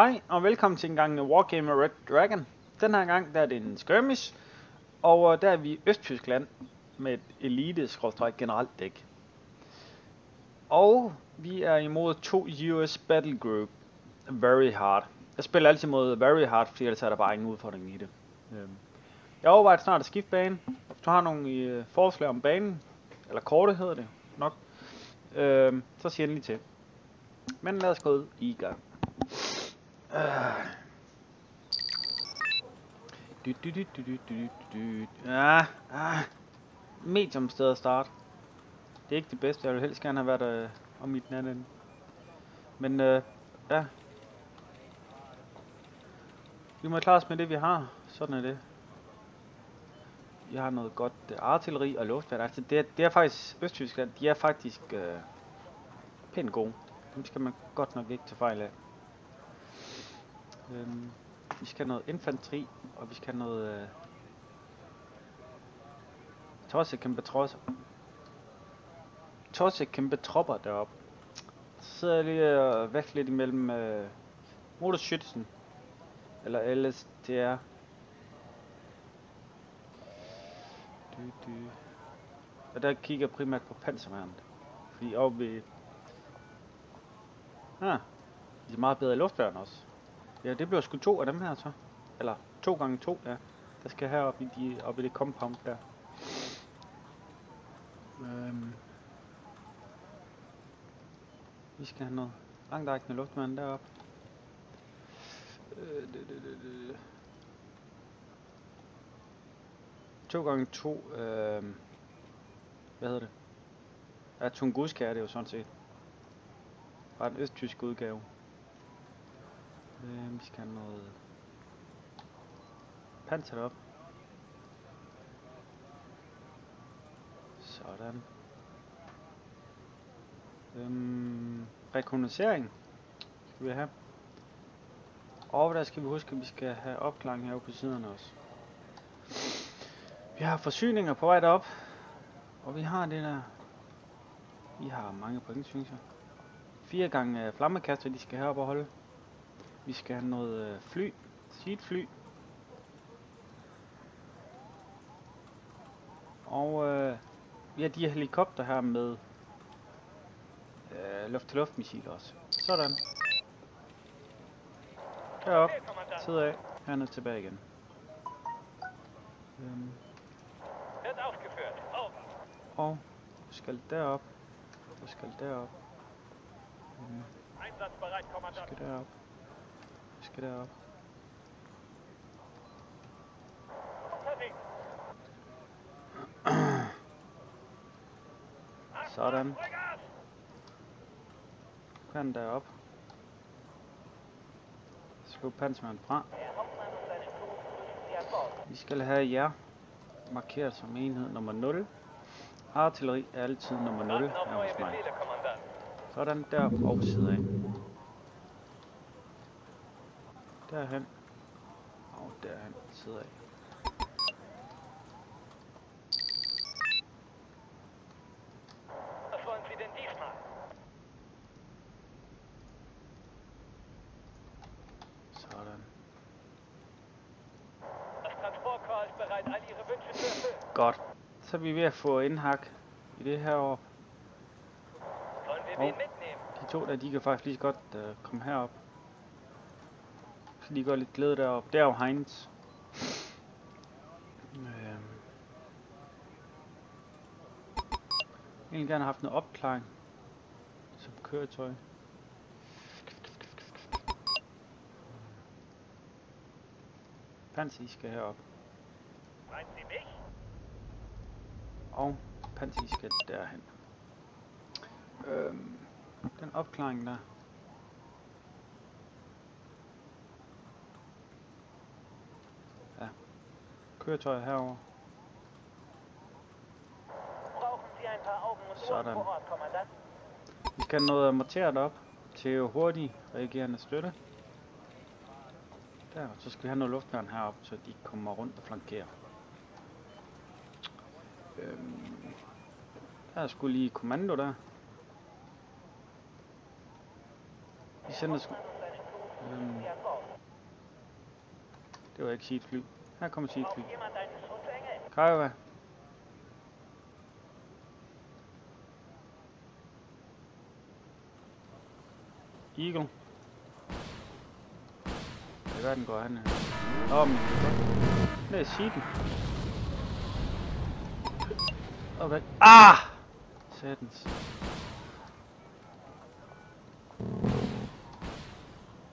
Hej og velkommen til en gang Wargamer Red Dragon. Den her gang der er det en skirmish, og øh, der er vi i Østtyskland med et elite generelt dæk. Og vi er imod to US Battle Group Very Hard. Jeg spiller altid mod Very Hard, fordi ellers er der bare ingen udfordring i det. Øhm, jeg overvejer snart at skifte bane. Hvis du har nogle øh, forslag om banen, eller kortet hedder det nok, øhm, så sig endelig til. Men lad os gå ud i gang. Du, Du, du, du, du, du, du, du. Ah, ah. Medium sted at starte. Det er ikke det bedste. Jeg vil helst gerne have været øh, om i den anden. Men øh, ja. Vi må klare os med det vi har. Sådan er det. Vi har noget godt øh, artilleri og luftværn. Altså det, er, det er faktisk Østtyskland. De er faktisk øh, pænt gode. Dem skal man godt nok ikke tage fejl af. Øhm, vi skal have noget infanteri, og vi skal have noget... Øh, Tosse kæmpe trosser. Tosse kæmpe tropper deroppe. Så sidder jeg lige og væk lidt imellem øh, Motorschützen. Eller LSDR. Du, du. Og der kigger jeg primært på panserværnet. Fordi oppe ved... Ah, de er meget bedre i luftværn også. Ja, det bliver sgu to af dem her så. Eller to gange to, ja. Der skal herop i, de, op i det compound der. Øhm. Vi skal have noget langtrækkende luftmand deroppe. Øh, det, det, det, det. To gange to, øh, hvad hedder det? Ja, Tunguska er det jo sådan set. Bare en østtysk udgave. Øh, vi skal have noget panser op. Sådan. Øhm, rekognosering skal vi have. Og der skal vi huske, at vi skal have opklaring herude på siderne også. Vi har forsyninger på vej derop. Og vi har det der... Vi har mange point, synes jeg. Fire gange flammekaster, de skal heroppe og holde. Vi skal have noget øh, fly. Sit fly. Og øh, vi har de her helikopter her med øh, luft-til-luft missiler også. Sådan. Derop. Sid af. Herned tilbage igen. Øhm. Og du skal derop. Du skal derop. Øhm. Du skal derop skal Sådan. Sådan. Kan derop. Skub pansermand fra. Vi skal have jer markeret som enhed nummer 0. Artilleri er altid nummer 0 her hos mig. Sådan der og sidder af. Derhen. Og derhen sidder jeg. Was wollen Sie denn diesmal? Sådan. Das Transportkorps ist bereit, all Ihre Wünsche zu erfüllen. Godt. Så er vi ved at få indhak i det her år. Sollen wir wen mitnehmen? De to der, de kan faktisk lige godt uh, komme herop. Så de går lidt glæde derop. Der er jo Heinz. Øhm. Jeg vil gerne have haft noget opklaring. Som køretøj. Pansi skal herop. Mich? Og Pansi skal derhen. Øhm, den opklaring der. Køretøj herover. Sådan. Vi have noget monteret op til hurtig reagerende støtte. Der, så skal vi have noget luftværn herop, så de kommer rundt og flankerer. Øhm, der er sgu lige kommando der. Vi sender sgu... Øhm, det var ikke sit fly. Her kommer sit fly. Eagle. Det i verden går han her? Nå, men det er sheeten. Og hvad? Ah! Satans.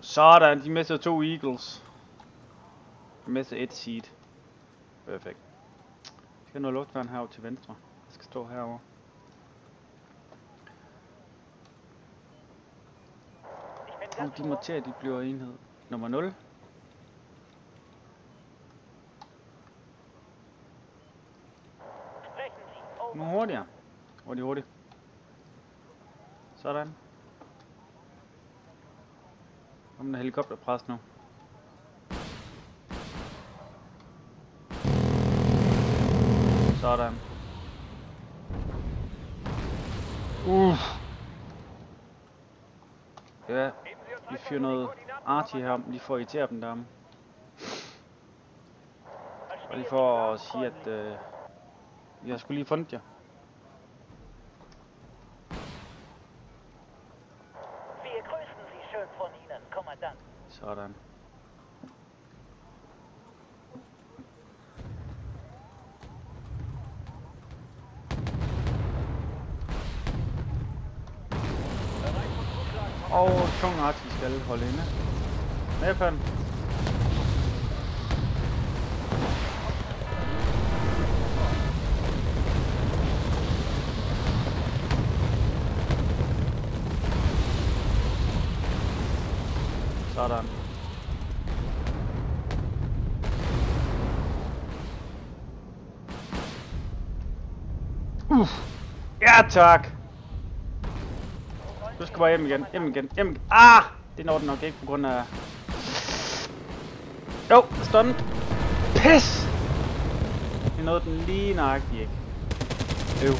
Sådan, de mister to Eagles. De et seed. Perfekt. Jeg skal nå luftværn herovre til venstre. Jeg skal stå herovre. Og de monterer, de bliver enhed. Nummer 0. Nu hurtigere. Hurtigt, hurtigt. Sådan. Kom der helikopterpres nu. Sådan. Uff. Ja, vi fyrer noget Archie her, lige for at irritere dem derom. Og lige for at sige, at øh, jeg har skulle lige fundet jer. Wir grüßen Sie schön von Ihnen, Kommandant. Sådan. Og tung Archie skal holde inde. Med på den. Sådan. Uff. Ja, tak. Skal bare hjem igen, hjem igen, hjem igen. Ah! Det når den nok ikke på grund af... Jo, stun. Pis! Det nåede den lige nøjagtigt ikke. Øv.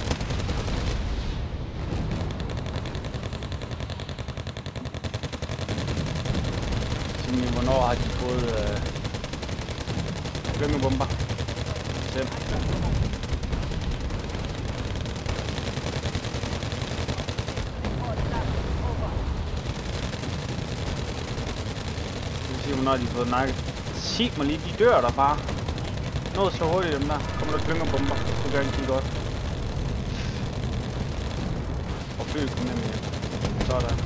Simpelthen, hvornår har de fået øh, klyngebomber? Selv. Når de har fået nakket. Sig mig lige, de dør der bare. Noget så hurtigt dem der. Kommer der klyngebomber, så gør de godt. Og flyet kommer hjem igen. Sådan.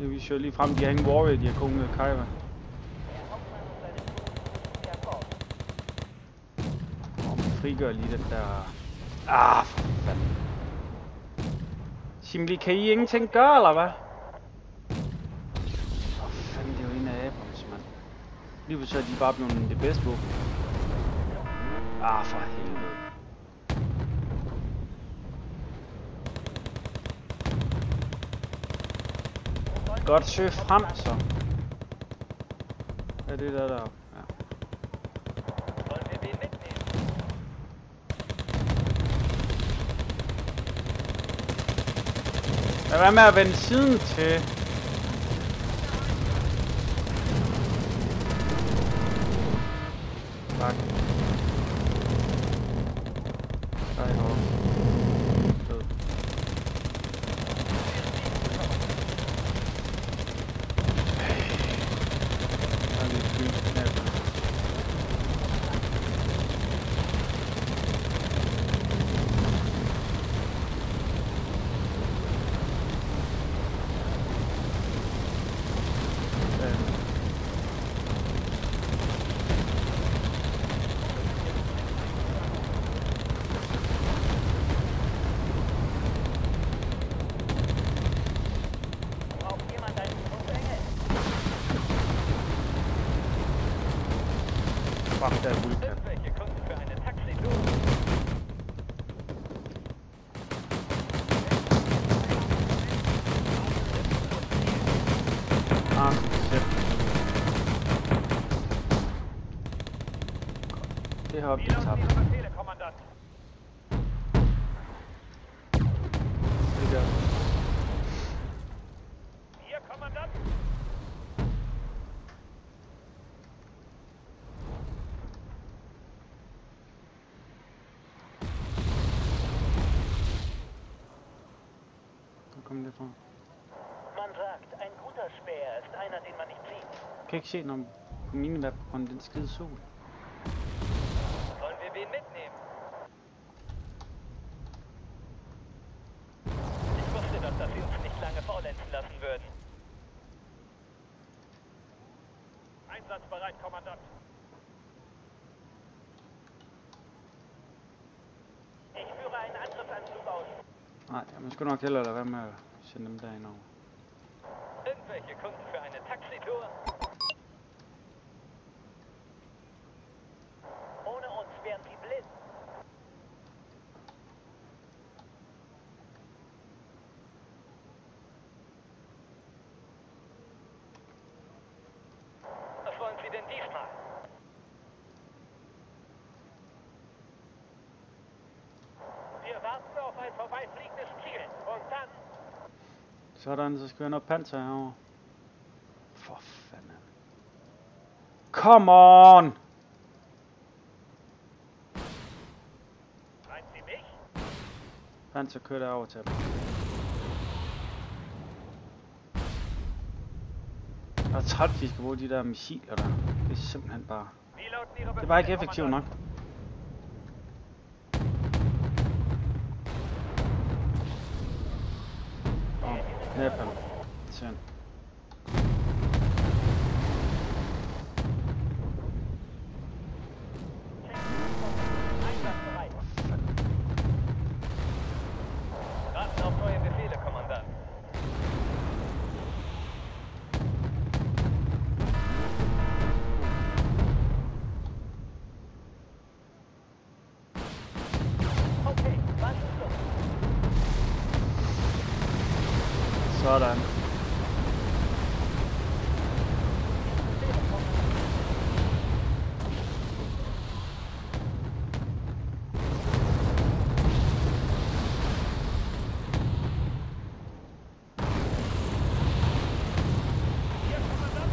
Ja, vi kører lige frem. De har ingen warrior, de har kun med Kaiwa. Og man frigør lige den der... Ah, for fanden. Simli, kan I ingenting gøre, eller hvad? For fanden, det er jo en af abernes, mand. Lige pludselig er de bare blevet det bedste våben. Ah, for helvede. Godt søg frem, så. Hvad er det der der? Ja. Sollen wir wen mitnehmen? Lad være med at vende siden til. Tak. Skyhawk. Fed. Der er lige et fly. Ja. Øhm. Braucht jemand einen Schutzengel? Fuck, der er vulkan. Irgendwelche Kunden für eine Taxi-Tour? Ah, shit. Det har vi Wie lauten tabt. Ihre Befehle, Kommandant? der. Hier, Kommandant! Hvor kom det fra? Man sagt, ein guter Speer ist einer, den man nicht sieht. Kan ikke se nogen på minimap på grund af den skide sol. Sollen wir wen mitnehmen? Ich wusste doch, dass sie uns nicht lange faulenzen lassen würden. Einsatzbereit, Kommandant. Ich führe einen Angriffsanzug aus. Nej, nok hellere lade være med at sende dem derind over. Irgendwelche Kunden für eine Taxitour? Ohne uns wären sie blind. Was wollen Sie denn diesmal? Wir warten auf ein vorbeifliegendes Ziel. Und dann sådan, så skal vi have noget panser herovre. For fanden. Come on! Panser kører derover til dem. Jeg er træt, de skal bruge de der missiler der. Det er simpelthen bare... Det var ikke Befehle, effektivt nok. Kommandant? Åh, napalm. Sind. einsatzbereit. Warten auf neue Befehle, Kommandant. Okay, was ist los? Sådan. Hier, Kommandant!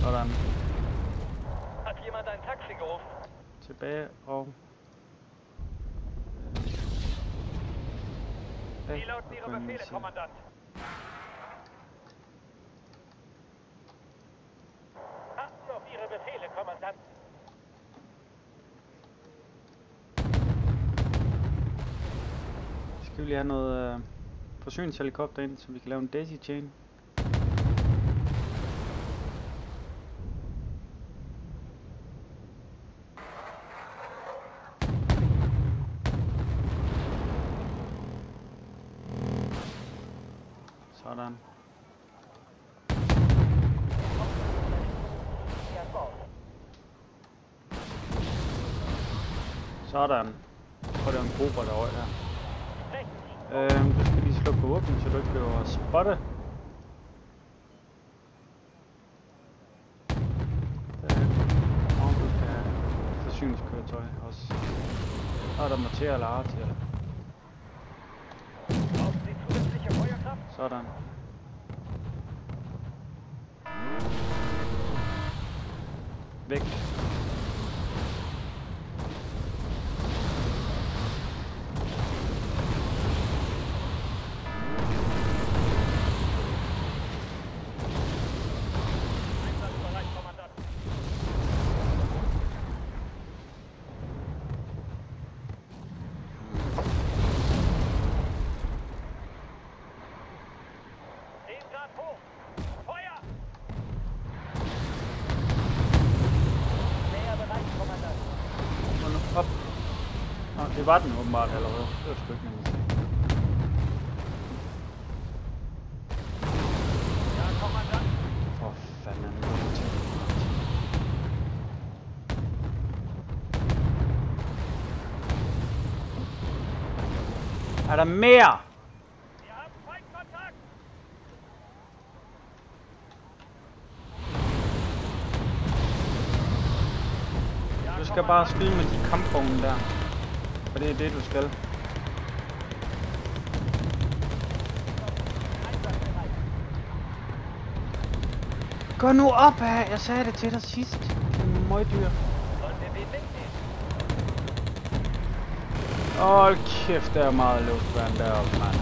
Sådan. Hat jemand ein Taxi gerufen? Tilbage og... Wie Tilbage lauten Ihre Befehle. Kommandant? Warten auf Ihre Befehle, Kommandant. Skal vi lige have noget øh, forsyningshelikopter ind, så vi kan lave en daisy chain. Sådan. Ja, Bord. Sådan. Prøv at lave en gruppe derovre der. Sprechen Sie. Øhm, du skal lige slukke på våben, så du ikke bliver spottet. Øh, og du skal have forsyningskøretøj også. Så er der Matera eller Arti eller Brauchen Sie zusätzliche Feuerkraft? sådan. Væk. Einsatzbereit, Kommandant. Zehn Grad hoch. Feuer! Näher bereit, Kommandant. Og nu op. Nå, det var den åbenbart allerede. Det var sgu ikke nemt at se. Ja, fanden. er det til. Er der mere? Du skal bare skyde med de kampvogne der. Og det er det, du skal. Gå nu op af! Jeg sagde det til dig sidst. Din møgdyr. Hold kæft, der er meget luftværn deroppe, mand.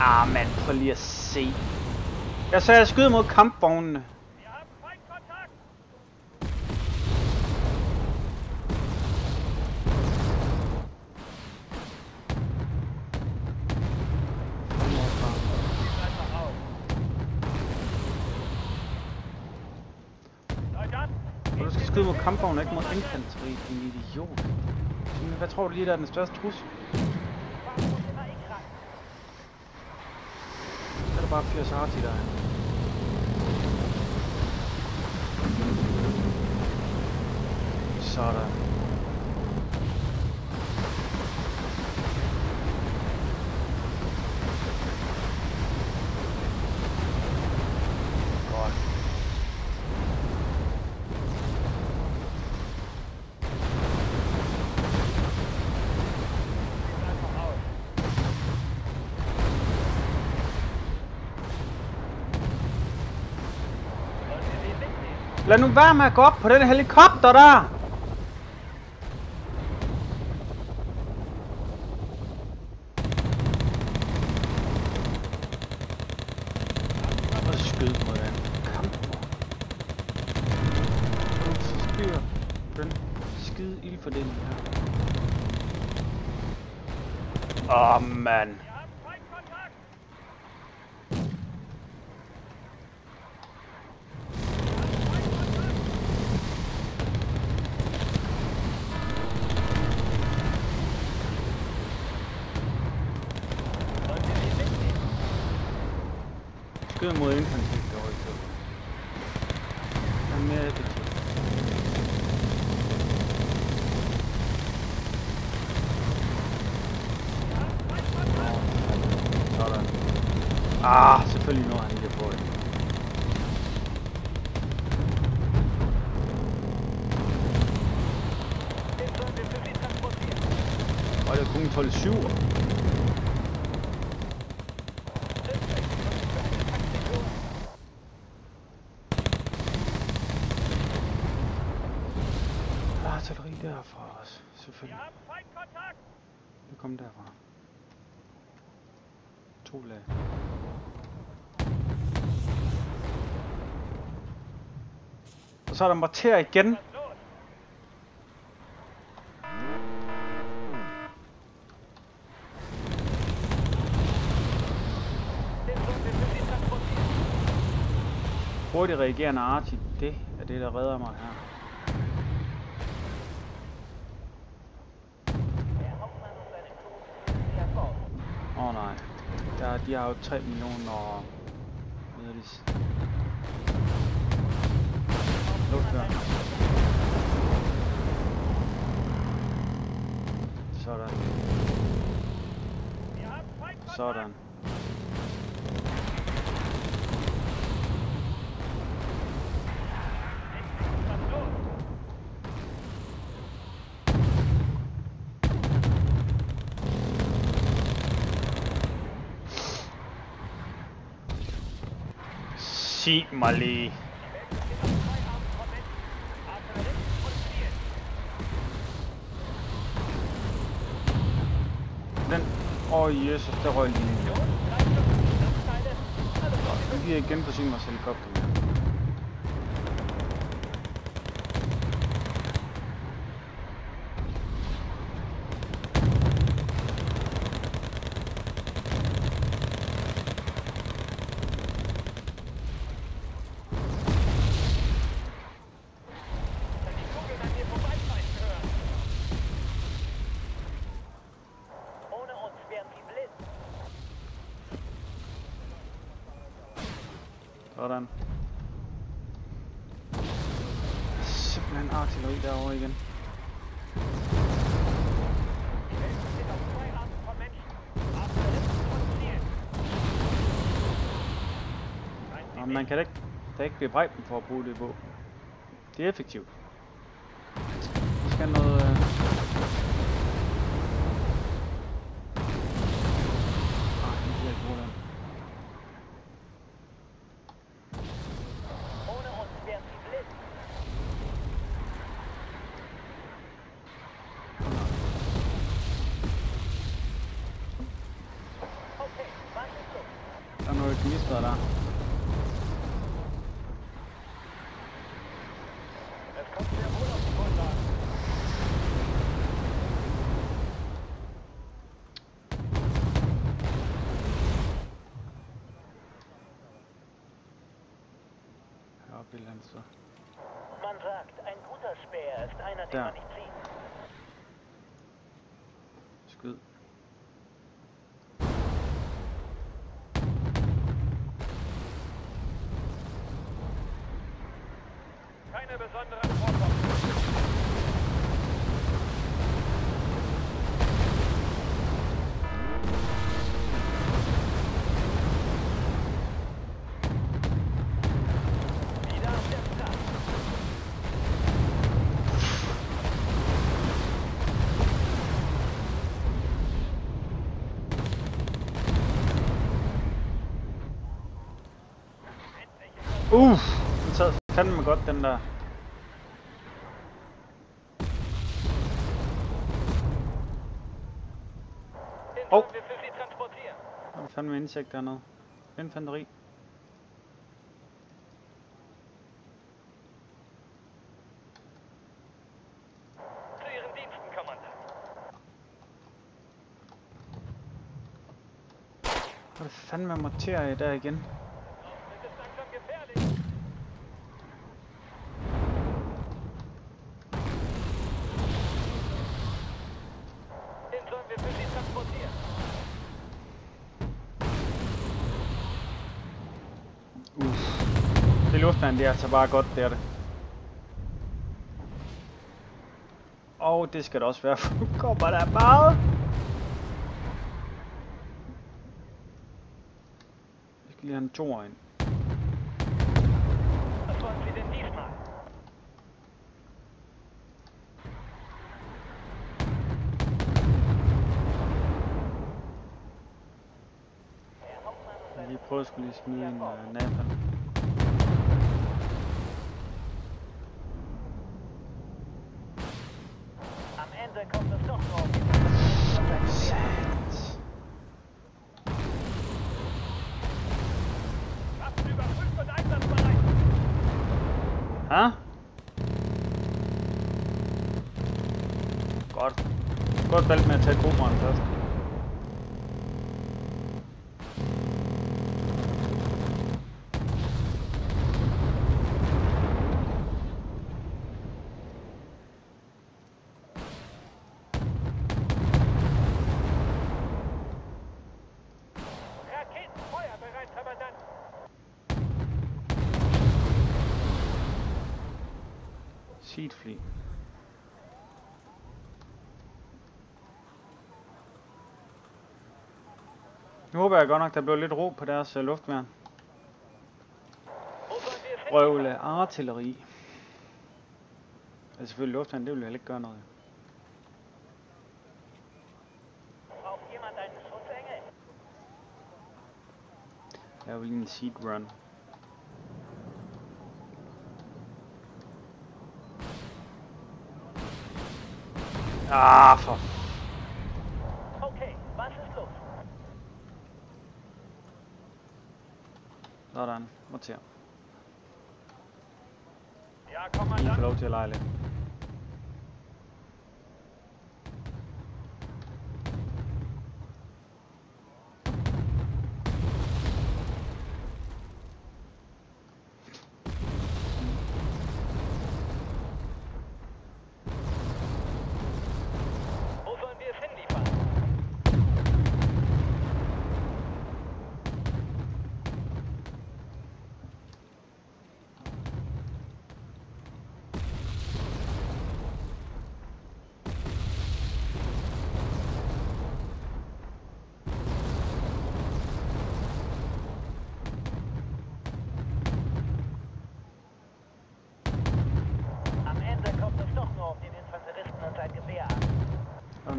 Ah, mand, prøv lige at se. Jeg sagde, at skyde mod kampvognene. Wir haben Feindkontakt! Einfach auf! Leutnant! Og kampvogn skal ikke mod infanteri, din idiot. Hvad tror du lige, der er den største trussel? Så er det bare 80 arti derinde. Sådan. Lad nu være med at gå op på den helikopter der! Og skyd mod den kampvogn. Og så styr på den skide ildfordeling her. Åh, oh, mand. Wir haben Feindkontakt! Sollen wir wen mitnehmen? Skyd mod infanteri, det var ikke Det er mere effektivt. Sådan. Ah, selvfølgelig når han ikke på det. Den sollen wir für Sie transportieren. Og det er kun 12 7 Irgendwelche Kunden für eine Taxitour? Artilleri derfra også, selvfølgelig. Det kom derfra. To lag. Og så er der morter igen. Den. Hurtigt reagerende arti, det er det, der redder mig her. Åh oh, nej. Der, de har jo 3 millioner. Hvad hedder det? Luftværn. Sådan. Sådan. Was los? Sig mig lige. Den... Åh, oh, Jesus, der røg lige. Nu giver jeg igen på sin helikopter. Die Kugeln an mir vorbeifallen hören! Ohne uns wären Sie blind. Sådan. Simpelthen artilleri derovre igen. Die Welt besteht auf zwei Arten von Menschen. Artilleristen und Zielen. Ein Og man kan da ikke der ikke bredden for at bruge det på. Det er effektivt. Vi skal noget... Øh... Ah, nu kan jeg ikke bruge den. Okay. Der er noget gnister der. Es kommt sehr wohl auf die Grundlagen. Heroppe et eller andet sted. Man sagt, ein guter Speer ist einer, den man nicht sieht. Skyd. Keine besonderen Vorkommnisse. Wieder auf der Straße. Uff, den sad fandme godt, den der. Den Oh. Der er fandme insekt dernede. Infanteri. Hvad fanden med materie der igen? Es ist langsam gefährlich. Den sollen wir für Sie transportieren. Uff. Det er altså bare godt, det er det. Og det skal det også være, for nu kommer der meget. Jeg skal lige have en toer ind. Jeg sein lige prøve at skulle lige smide en øh, uh, napalm. Am Ende kommt es doch drauf. Was ein Speer Waffen überprüft und einsatzbereit. Hæ? Godt. Godt valgt med at tage kobraen først. Raketenfeuer bereit, Kommandant. Seedfly. Nu håber jeg godt nok, der blev lidt ro på deres uh, luftværn. Røvle artilleri. Altså selvfølgelig luftværn, det vil jeg ikke gøre noget. Jeg vil lige en seed run. Ah, for Okay, was ist los? Sådan. Noter. Ja, I får Kommandant. lov til at lege lidt. Wo sollen wir es hinliefern?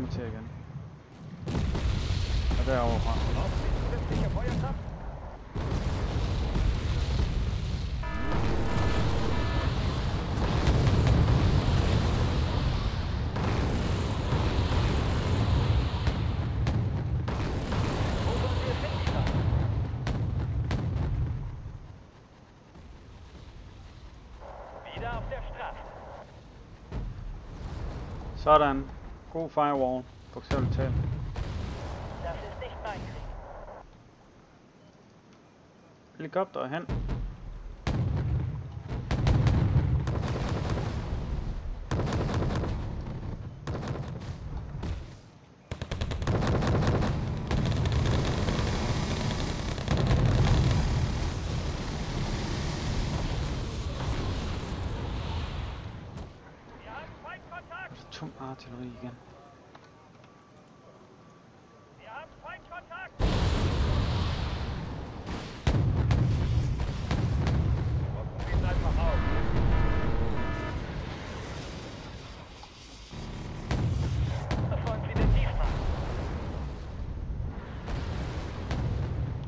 mig til igen. Og derovre fra. Brauchen Sie zusätzliche Feuerkraft? Wo sollen wir hinliefern? Wieder auf der Straße. Sådan. God firewall. Talt. Nicht mein Krieg. Helikopter hen. Wir haben Feindkontakt! Tung artilleri igen. Wir haben Feindkontakt! Rufen Sie es einfach auf. Was wollen Sie batteri igen.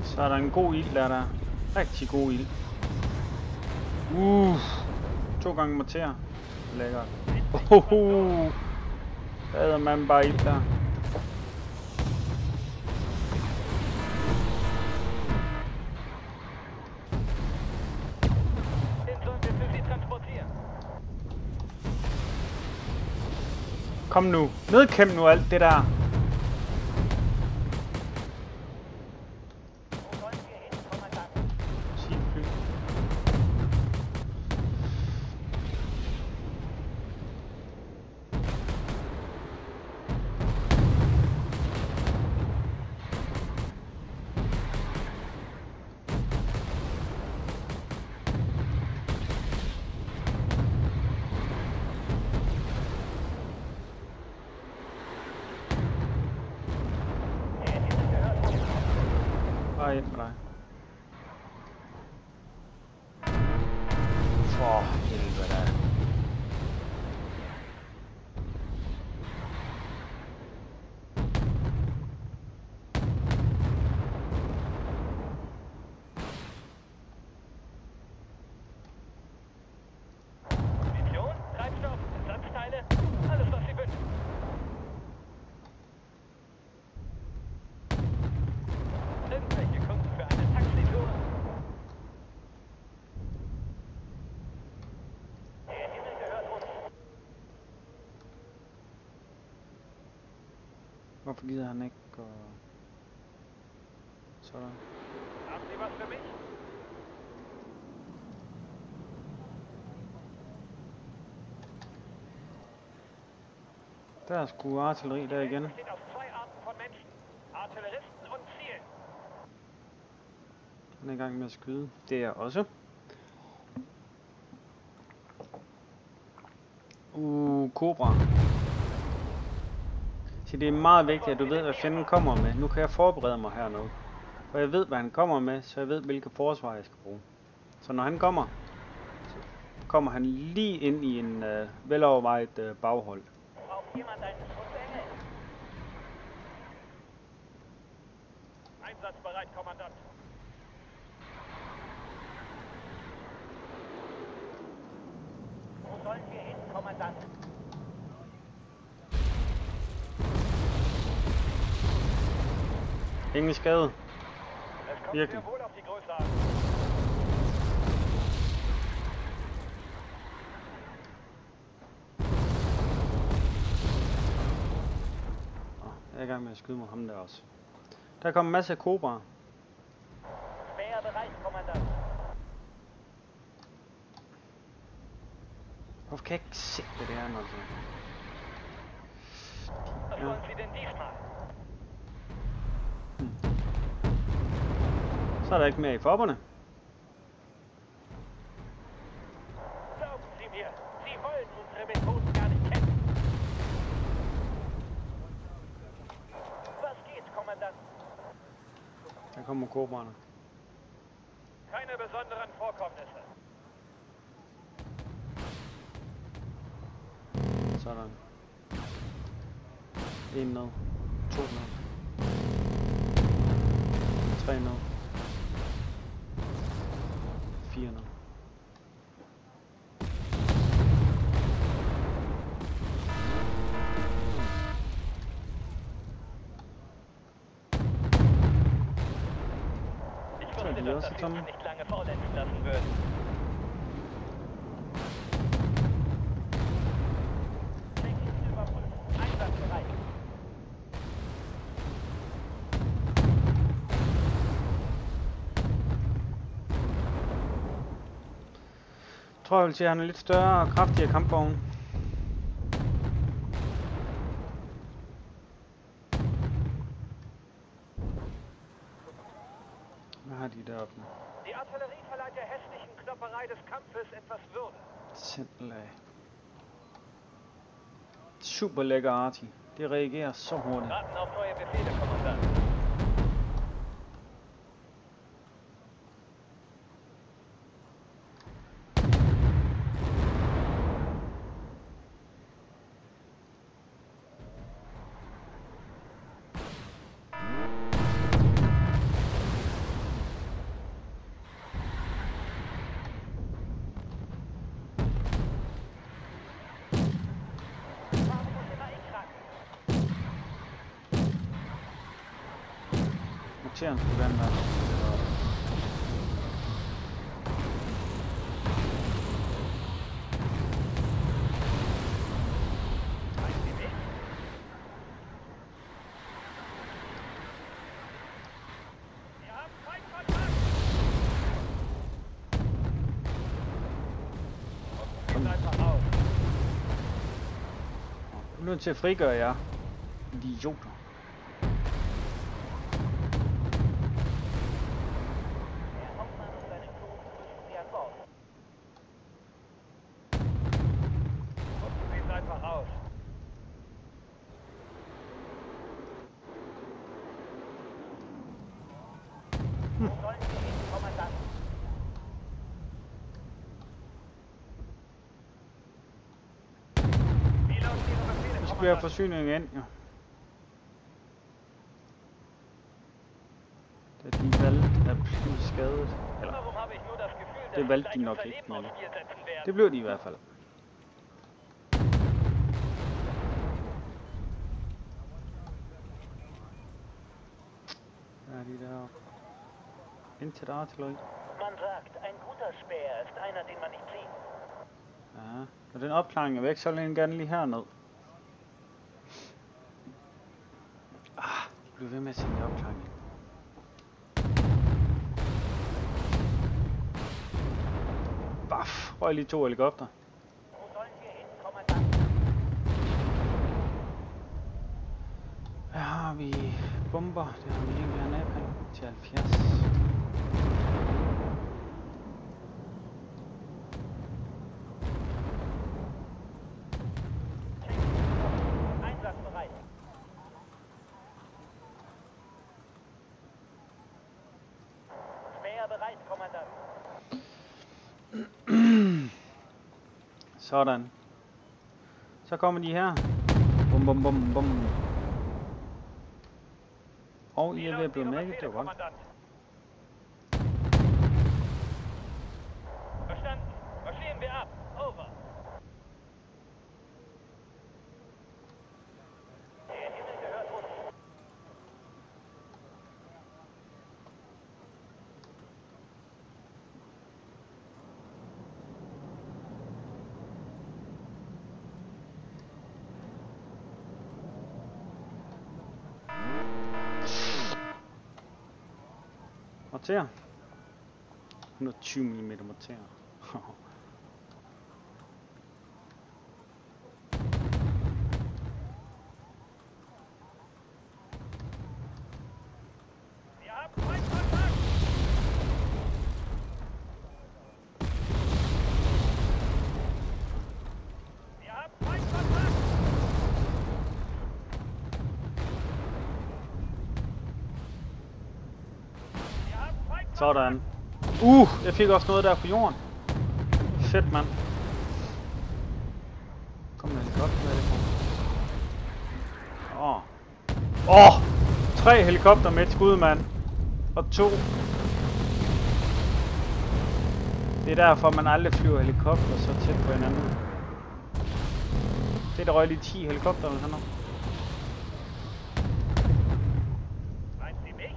Så er der en god ild, der er der. Rigtig god ild. Uff. to gange morter. Lækkert. Ohoho. Jeg er man bare ild der. Kom nu. Nedkæmp nu alt det der. Wo sollen wir hin, Kommandant? Missilfly. Der Himmel gehört uns. Bare ind med dig. For helvede. Munition, Treibstoff, Ersatzteile, alles was Sie wünschen. Irgendwelche Kunden für eine Taxitour? Der Himmel gehört uns. Hvorfor gider han ikke og... Sådan. Haben Sie was für mich? Der er sgu artilleri der igen. Han er i gang med at skyde. Det er jeg også. Uh, Cobra. Så det er meget vigtigt, at du ved, hvad fjenden kommer med. Nu kan jeg forberede mig hernede. For jeg ved, hvad han kommer med, så jeg ved, hvilke forsvar jeg skal bruge. Så når han kommer, så kommer han lige ind i en øh, velovervejet øh, baghold. Einsatzbereit, Kommandant. Wo sollen wir hin, Kommandant? Ingen skade. Es kommt Wirklich. sehr wohl auf die Größe an. Nå, jeg er i gang med at skyde mod ham der også. Der kommer en masse kobraer. Bereit, Kommandant. Hvorfor kan jeg ikke se, hvad det er, når det Was Ja. Så er der ikke mere i fopperne. Der kommer kobraerne. Keine besonderen Vorkommnisse. Sådan. En ned. To ned. Tre ned. Dass du sie dann- uns nicht lange faulenzen lassen würden. Checkliste überprüfen. Einsatzbereit. tror, jeg vil sige, at han er lidt større og kraftigere kampvogn. Hvad har de deroppe? nu? Die Artillerie verleiht der hässlichen Knopperei des Kampfes etwas Würde. Simpel af. Super lækker arti. Det reagerer så hurtigt. Befehle, Kommandant. Noter den der. Nu er til at frigøre jer. Idioter. Der Hauptmann und seine Crew begrüßen Sie an Bord. Nutzen Sie es einfach aus. Wo sollen Sie hin, Kommandant? Wie lauten Ihre Befehle, vi have forsyningen ind, jo. Da de valgte at blive skadet. Eller, Det valgte de nok ikke, men- det blev de i hvert fald. Er de der artilleri. Man sagt, ein guter Speer ist einer, den man nicht sieht. Ja, og den opklaring er væk, så vil jeg gerne lige herned. Bliv ved med at sende optegning. Baf, røg lige to helikopter. Wo? Her har vi bomber, det har vi ikke her napalm til 70. Checkliste überprüfen. Einsatzbereit. Speer bereit, Kommandant. Sådan. Så kommer de her. Bum bum bum bum. Og I er ved at blive mærket. det var godt. Kommandant? Verstanden. Marschieren wir ab. Over. Der Himmel gehört uns. Morter. 120 mm morter. Wir haben Feindkontakt. Wir haben Feindkontakt. Wir haben Feindkontakt. Sådan. Uh, jeg fik også noget der på jorden. Fedt, mand. Kom med helikopter, hvad er det for? Åh, Åh! Oh, tre helikopter med et skud, mand. Og to. Det er derfor, man aldrig flyver helikopter så tæt på hinanden. Det er der røg lige 10 helikopter eller sådan noget. Meinen Sie mich?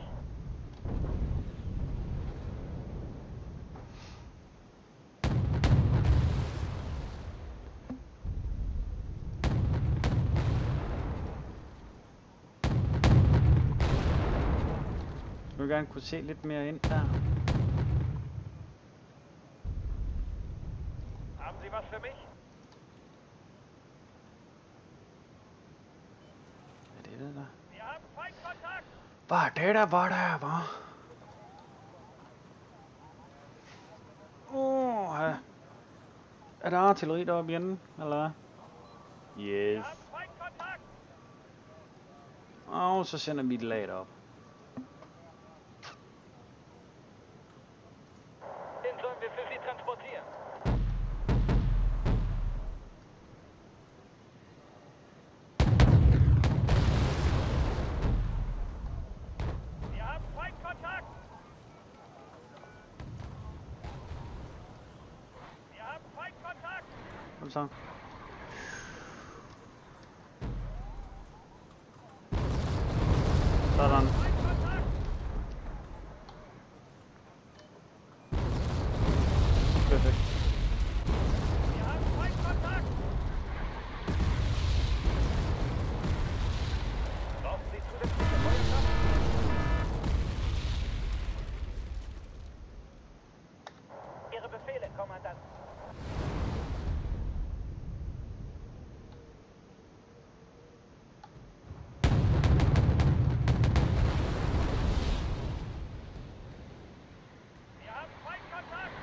Jeg vil gerne kunne se lidt mere ind der. Haben Sie was für mich? Er det der? Wir haben Feindkontakt! Hvad er det der var der, var? Åh. Er der artilleri deroppe igen, eller hvad? Yes. Og så sender vi et lag op. Den sollen wir für Sie transportieren. Wir haben Feindkontakt! Wir haben Feindkontakt! Kom så. Sådan. Feindkontakt! Perfekt. Wir haben Feindkontakt! Brauchen Sie zusätzliche Feuerkraft? Ihre Befehle, Kommandant. Wir haben Feindkontakt!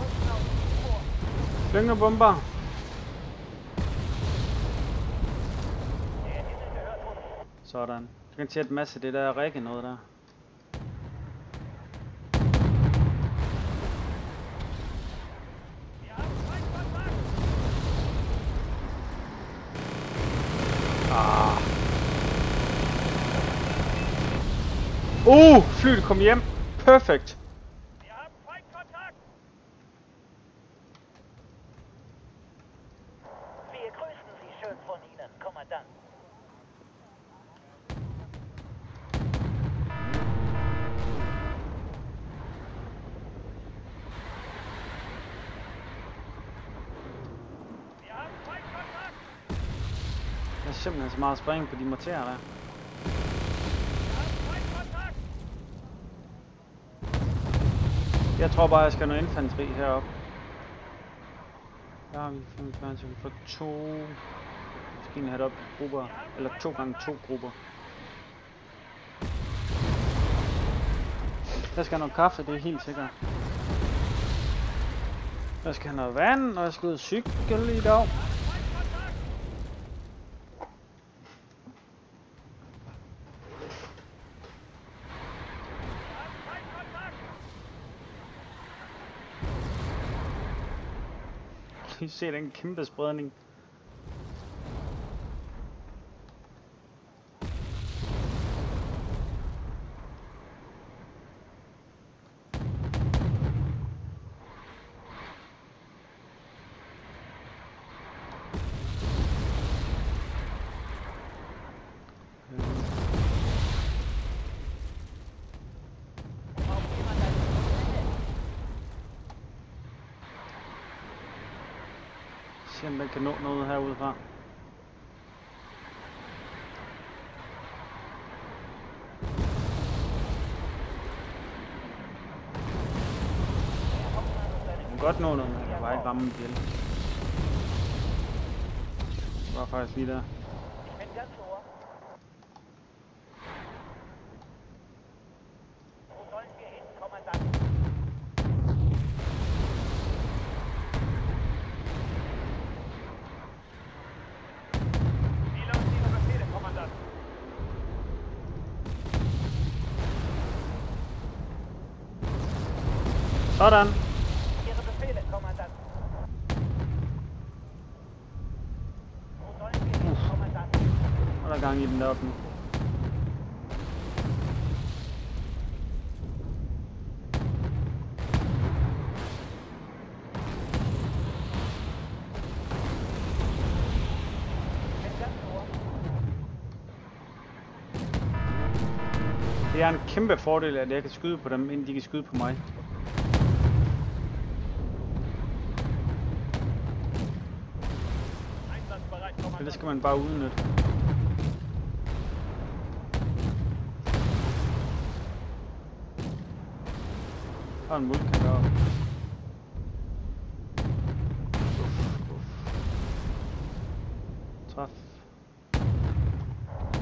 Rücken auf die Spur. Klyngebomber. Sådan. Du kan se et masse af det der række noget der. Ah. Uh, flyet kom hjem. Perfekt. Wir haben Feindkontakt! Wir grüßen Sie schön von Ihnen, Kommandant. Wir haben Feindkontakt! Der er simpelthen så altså meget spring på de morterer der. Jeg tror bare, jeg skal have noget infanteri heroppe. Der har vi 45, så vi får to... Måske en op grupper, eller to gange to grupper. Jeg skal have noget kaffe, det er helt sikkert. Jeg skal have noget vand, og jeg skal ud og cykle i dag. Se den kæmpe spredning. Se om den kan nå noget herude fra. Kan godt nå noget, men jeg kan bare ikke ramme en bjæl. Det var faktisk lige der. Sådan. Uff. Er der gang i den deroppe? Det er en kæmpe fordel, at jeg kan skyde på dem, inden de kan skyde på mig. Skal man bare udnytte. Der er en vulkan deroppe. Træf.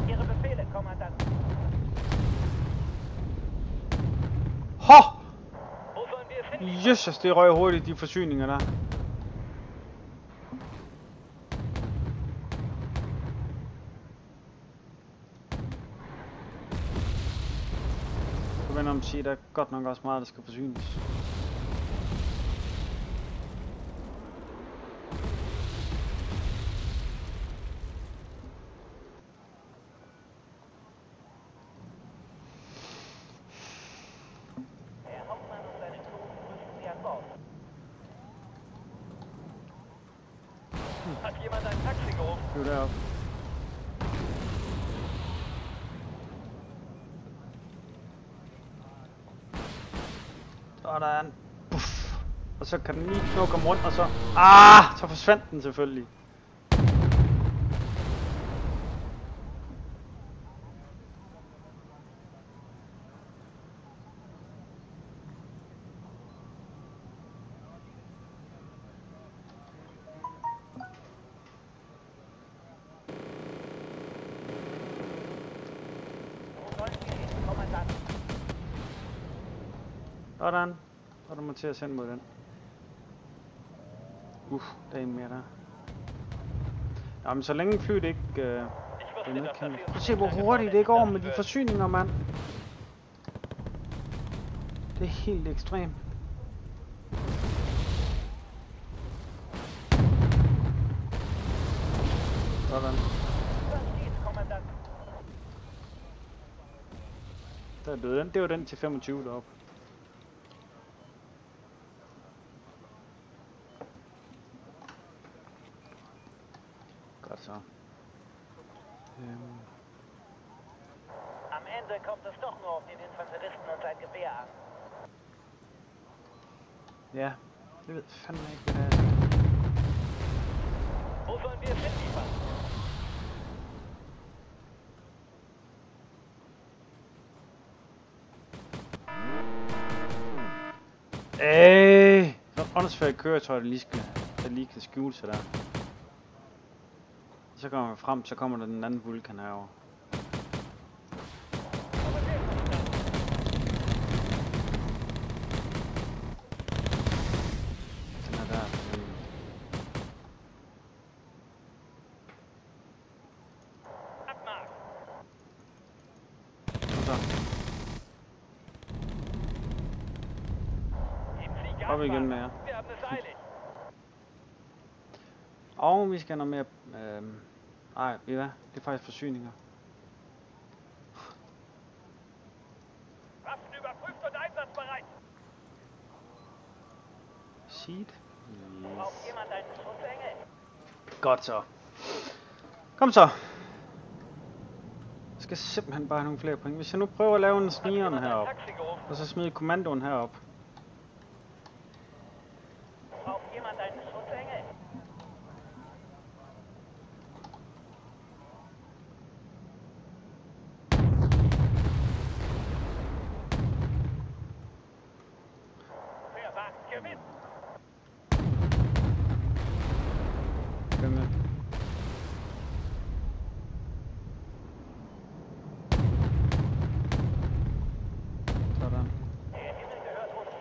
Ihre Befehle, Kommandant. Ho! Hin? Jesus, det røg hurtigt, de forsyninger der. Jeg vender om at sige, at der er godt nok også meget, der skal forsynes. Herr Hauptmann und seine Crew grüßen Sie an Bord. Hat jemand ein Taxi gerufen? Det er jo deroppe. Sådan. Puff. Og så kan den lige nå komme rundt, og så... Ah! Så forsvandt den selvfølgelig. Sådan. Og du må til at sende mod den. Uff, der er mere der. Jamen, så længe flyet ikke... Øh, Ich er wusste doch, nedkæmpet. Prøv at se, hvor hurtigt det går med de forsyninger, mand. Det er helt ekstremt. Sådan. Der er død den. Det var den til 25 deroppe. Godt så. Øhm, Am Ende kommt es doch nur auf den Infanteristen und sein Gewehr an. ja, det ved fandme ikke, hvad det er. Wo sollen wir es hinliefern? Ej, så åndssvagt køretøj, der lige, skal, der lige kan skjule sig der. Så kommer man frem, så kommer der den anden vulkan herovre. Den er der. for helvede. Abmarsch! Kom så. Geben Sie Gas, Op igen Fahrer. med jer. Wir haben es eilig. Og vi skal have noget mere... Øhm, ej, ved hvad? Det er faktisk forsyninger. Seed. Schutzengel? Godt så. Kom så. Jeg skal simpelthen bare have nogle flere point. Hvis jeg nu prøver at lave en snigeren herop, og så smide kommandoen herop. Braucht jemand einen Schutzengel? Wer wagt, gewinnt. Hvem er? Sådan. Der Himmel gehört uns.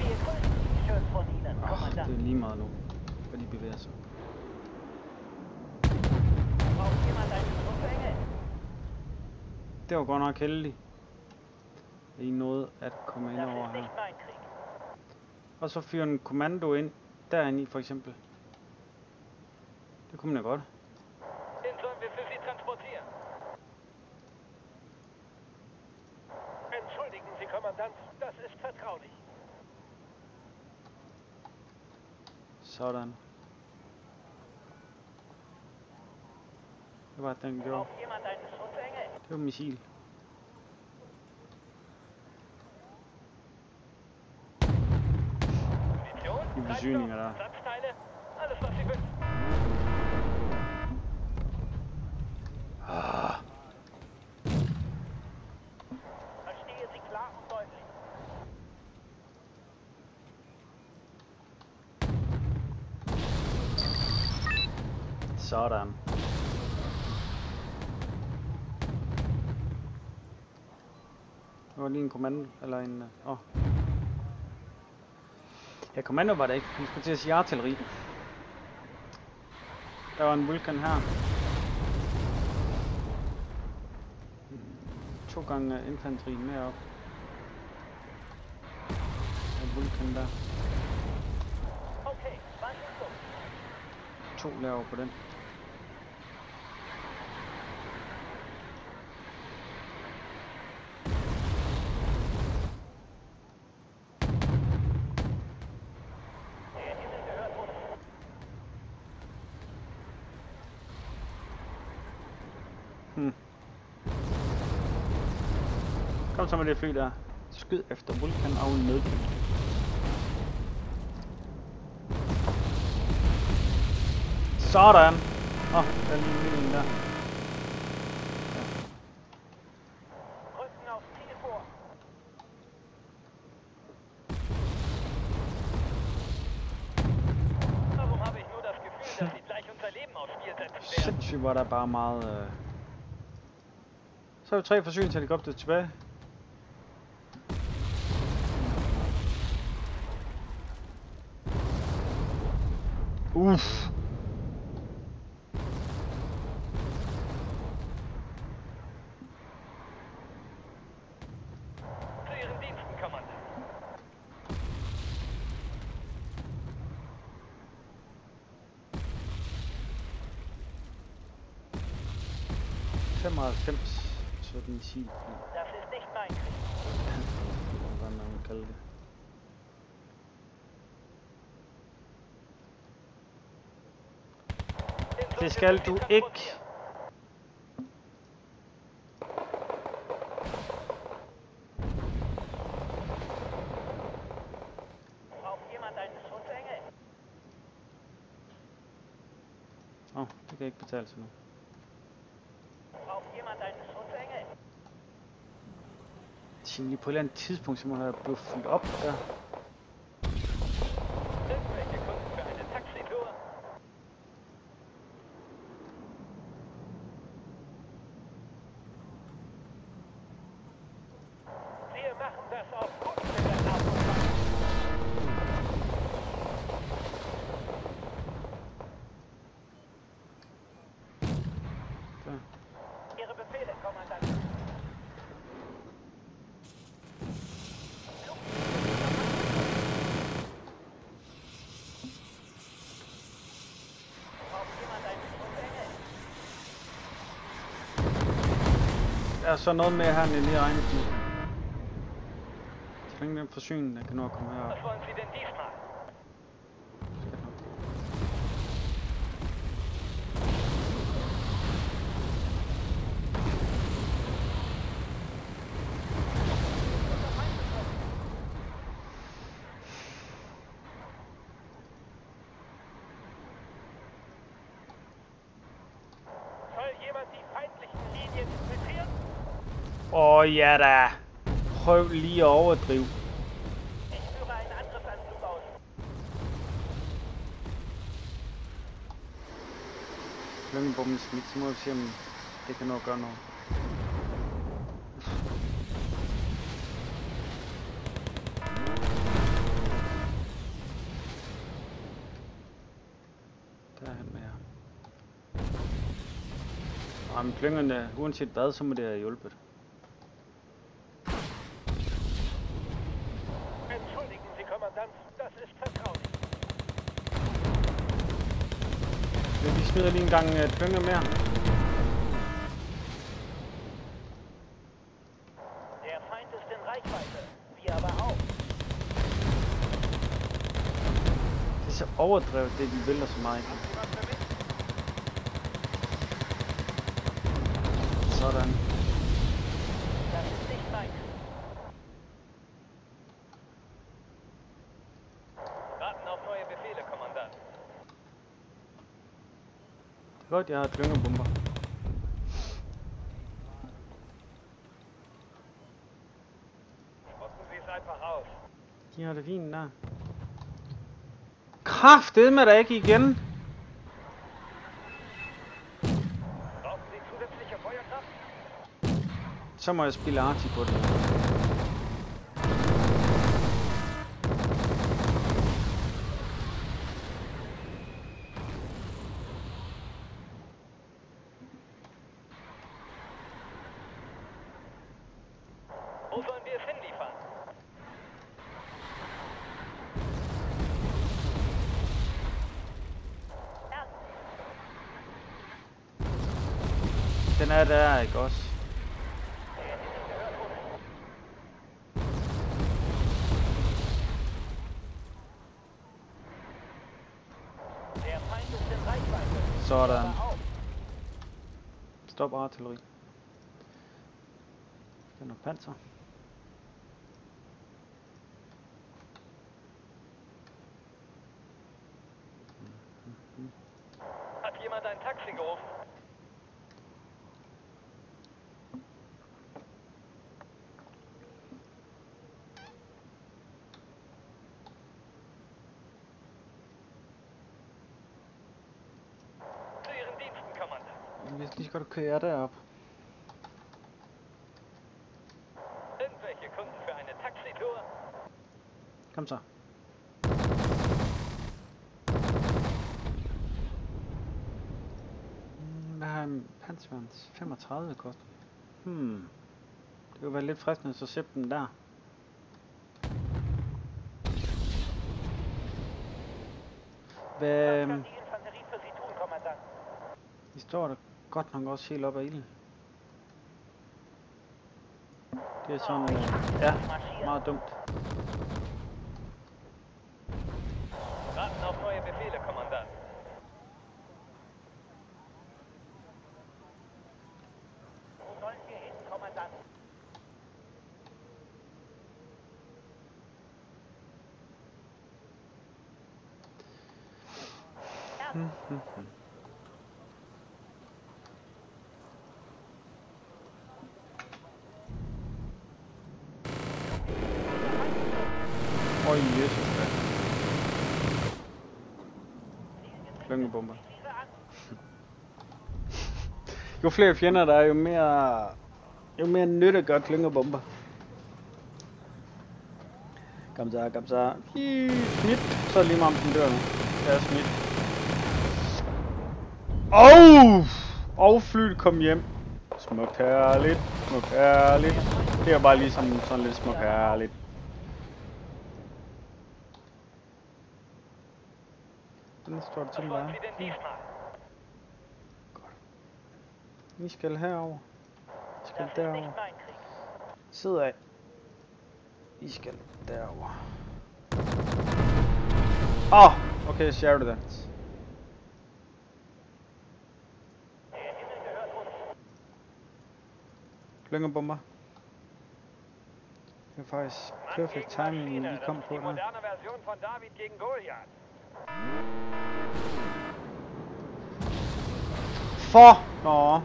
Wir grüßen Sie schön von Ihnen, Ach, det Kommandant. er lige meget nu, hvad de bevæger sig. Braucht jemand einen Schutzengel? Det var godt nok heldigt. at I nåede at komme ind over ist her. nicht mein Krieg. Og så fyre en kommando ind derinde i for eksempel. Det kunne man da godt. Den sollen wir für Sie transportieren. Entschuldigen Sie, Kommandant, das ist vertraulich. Sådan. Det var den gjorde. Braucht jemand? Det var missil. Munition, Die Beschöniger da. Treibstoff, Ersatzteile, alles was Sie wünschen. Ah, Verstehe Sie klar und deutlich. sådan. Der var lige en kommando, eller en... Åh. Oh. Ja, kommando var det ikke. Han skulle til at sige artilleri. Der var en vulkan her. To gange infanteri med op. En vulkan der. To laver på den. Der Himmel gehört uns. Hmm. Kom så med det fly der. Skyd efter vulkan og nødkøb. Sådan. Åh, oh, der er lige en der. Sindssygt var der bare meget... Øh... Så er vi tre forsyningshelikopter tilbage. Uff. Zu Ihren Diensten, Kommandant. Femoghalvfems. Så er den missil. Das ist nicht mein Krieg. Hvad man vil kalde det. Skal du ikke. Jemand? Åh, oh, det kan ikke betale sig nu. Braucht jemand einen Schutzengel? Lige på et eller andet tidspunkt, så må der blive fyldt op der. Irgendwelche Kunden für eine Taxitour? Wir machen das auf Kosten der Art und Weise. der. Ihre Befehle, Kommandant. Braucht jemand einen Schutzengel? Der er så noget med hernede lige regne på. Så længe den forsyning, der kan nå at komme herop. Was wollen Sie denn diesmal? Skal nok. Soll jemand die feindlichen Linien infiltrieren? Åh ja da. Prøv lige at overdrive. Ich führe einen smidt, så må vi se om det kan nå at gøre noget. Der er han med her. Ej, men klyngerne, uanset hvad, så må det have hjulpet. Entschuldigen Sie, Kommandant, das ist vertraulich. Vi smider lige en gang uh, klynge mere. Der Feind ist in Reichweite. Wir aber auch. Det er så overdrevet, det de vælter så meget. Was für mich? Sådan. Das ist nicht mein Krieg. Warten auf neue Befehle, Kommandant. Det er godt, jeg har klyngebomber. De har det fint der. Kraftedme dig ikke igen. Så må jeg spille Arti på det. Wo sollen wir es hinliefern? Den er der, ikke også? Reichweite. Sådan. Stop artilleri. Den er panser. Hat jemand ein Taxi gerufen? Zu Ihren Diensten, Kommandant. Vi skal godt køre derop. Kom så. Mm, Hvad har en panserværns 35 kost? Hmm. Det kunne være lidt fristende, så sæt den der. Hvad, Kommandant? de står der godt nok også helt op ad ilden. Det er sådan, øh, ja, meget dumt. Warten auf neue Befehle, Kommandant. Wo sollen wir hin, Kommandant? Øj, Jesus, da. Klyngebomber. Diese an. Jo flere fjender der er, jo mere, jo mere nytte gør klyngebomber. Kom så, kom så. Smidt. Så lige meget om den dør nu. Det er smidt. Oh! Og flyet kom hjem. Smukt herligt. Smukt herligt. Det er bare ligesom sådan lidt smukt herligt. Hvordan står til Was med wollen dig? Sie denn diesmal? I skal herover. I skal derover. Sid af. I skal derover. Åh! Oh, okay, uns. Klyngebomber. Det er faktisk gegen timing, Maschine. I Das kom på Goliath. For! Nå.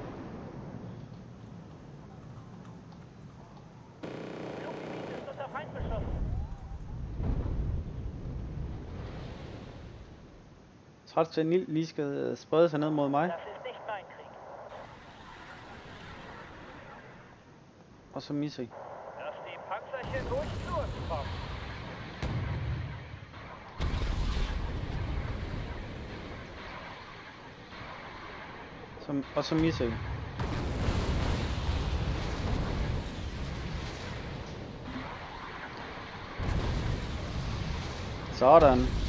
Træt til Nil lige skal sprede sig ned mod mig. Og så misser I. Så, og så misser I. Sådan.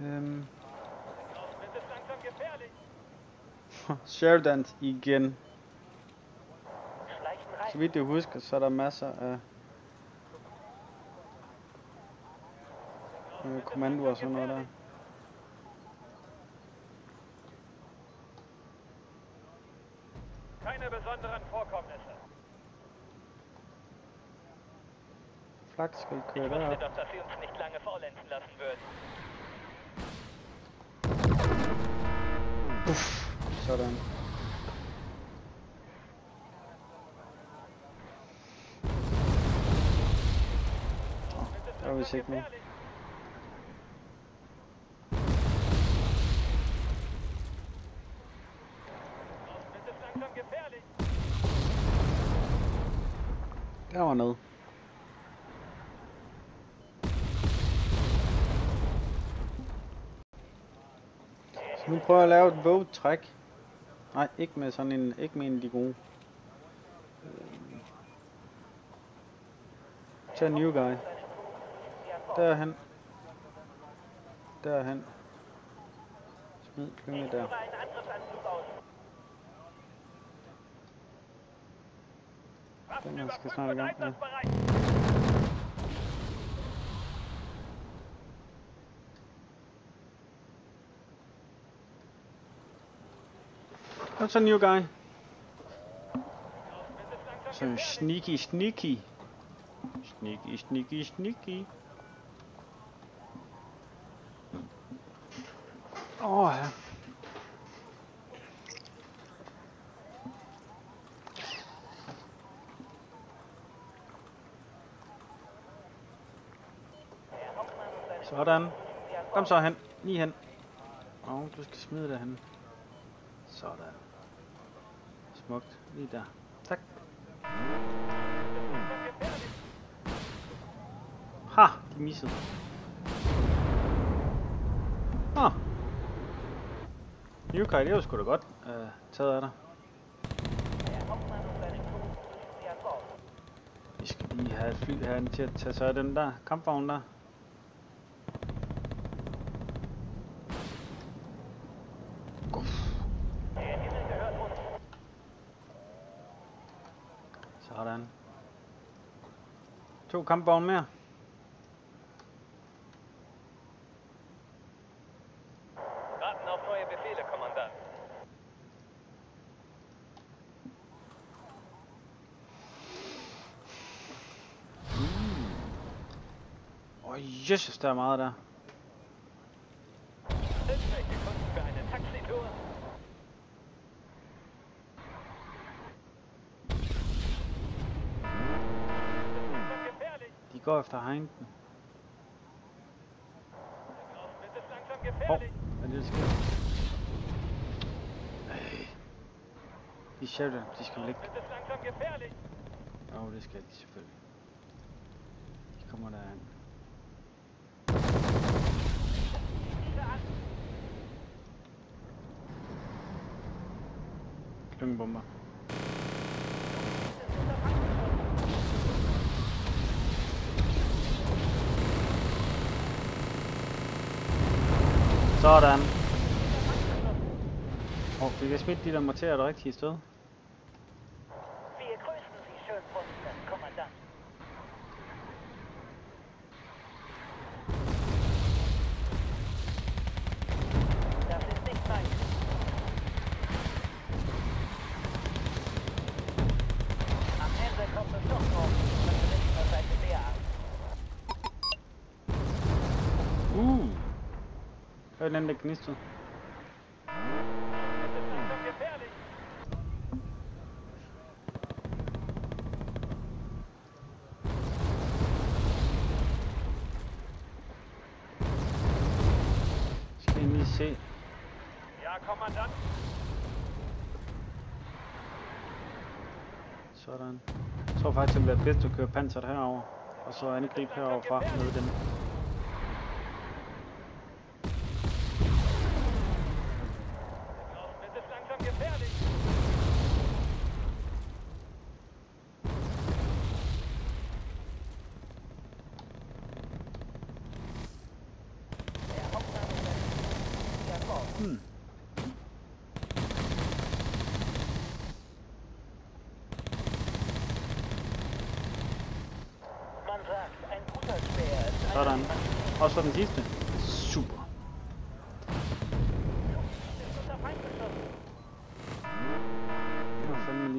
in Formation und einsatzbereit. Sind Sie sicher, dass es da draußen ungefährlich ist? Vej tilbage 12 stadigvæk. Godt. Øhm, Draußen wird es langsam gefährlich. Sheridan igen. Schleichen Så rein. vidt jeg husker, så er der masser af øh, kommandoer og sådan noget der. Keine besonderen Vorkommnisse. Flak skal Ich køre wusste derop. doch, dass Sie uns nicht lange faulenzen lassen würden. Uff, sådan. Der er vist ikke noget. Draußen wird es langsam gefährlich. Der var noget. Nu prøver jeg at lave et våget træk. Nej, ikke med sådan en, ikke med en af de gode. Tag en new guy. Der er han. Der er han. Smid klynge der. Den her skal snart i gang. Ja. Og så new guy. Gefährlich. sneaky, sneaky. Sneaky, sneaky, sneaky. Åh, oh, ja. Sådan. Kom så hen. Lige hen. Åh, oh, du skal smide det hen. Sådan. Lige der. Tak. Ha! De missede. Ah. Newkite, det var sgu da godt uh, taget af dig. Vi skal lige have et fly herinde til at tage sig af den der kampvogn der. Uff. Der Himmel gehört uns. Sådan. To kampvogne mere. Auf neue Befehle, Kommandant. Åh, oh, Jesus, der er meget der. Irgendwelche Kunden für eine Taxitour? Langsam gefährlich. De går efter hegnen. Draußen wird es langsam Hov, gefährlich. hvad er det, der sker? Ej. De Sheridan, de skal ligge. Wird es langsam gefährlich. Åh, oh, det skal de selvfølgelig. De kommer derhen. Diese an. Klyngebomber. Sådan. Og oh, vi kan smidt de der morterer det rigtige sted. nichts. Skal vi se. Ja, kommandant. Sådan. Jeg tror faktisk, det ville være bedst at køre panseret herover og så angribe heroverfra med dem.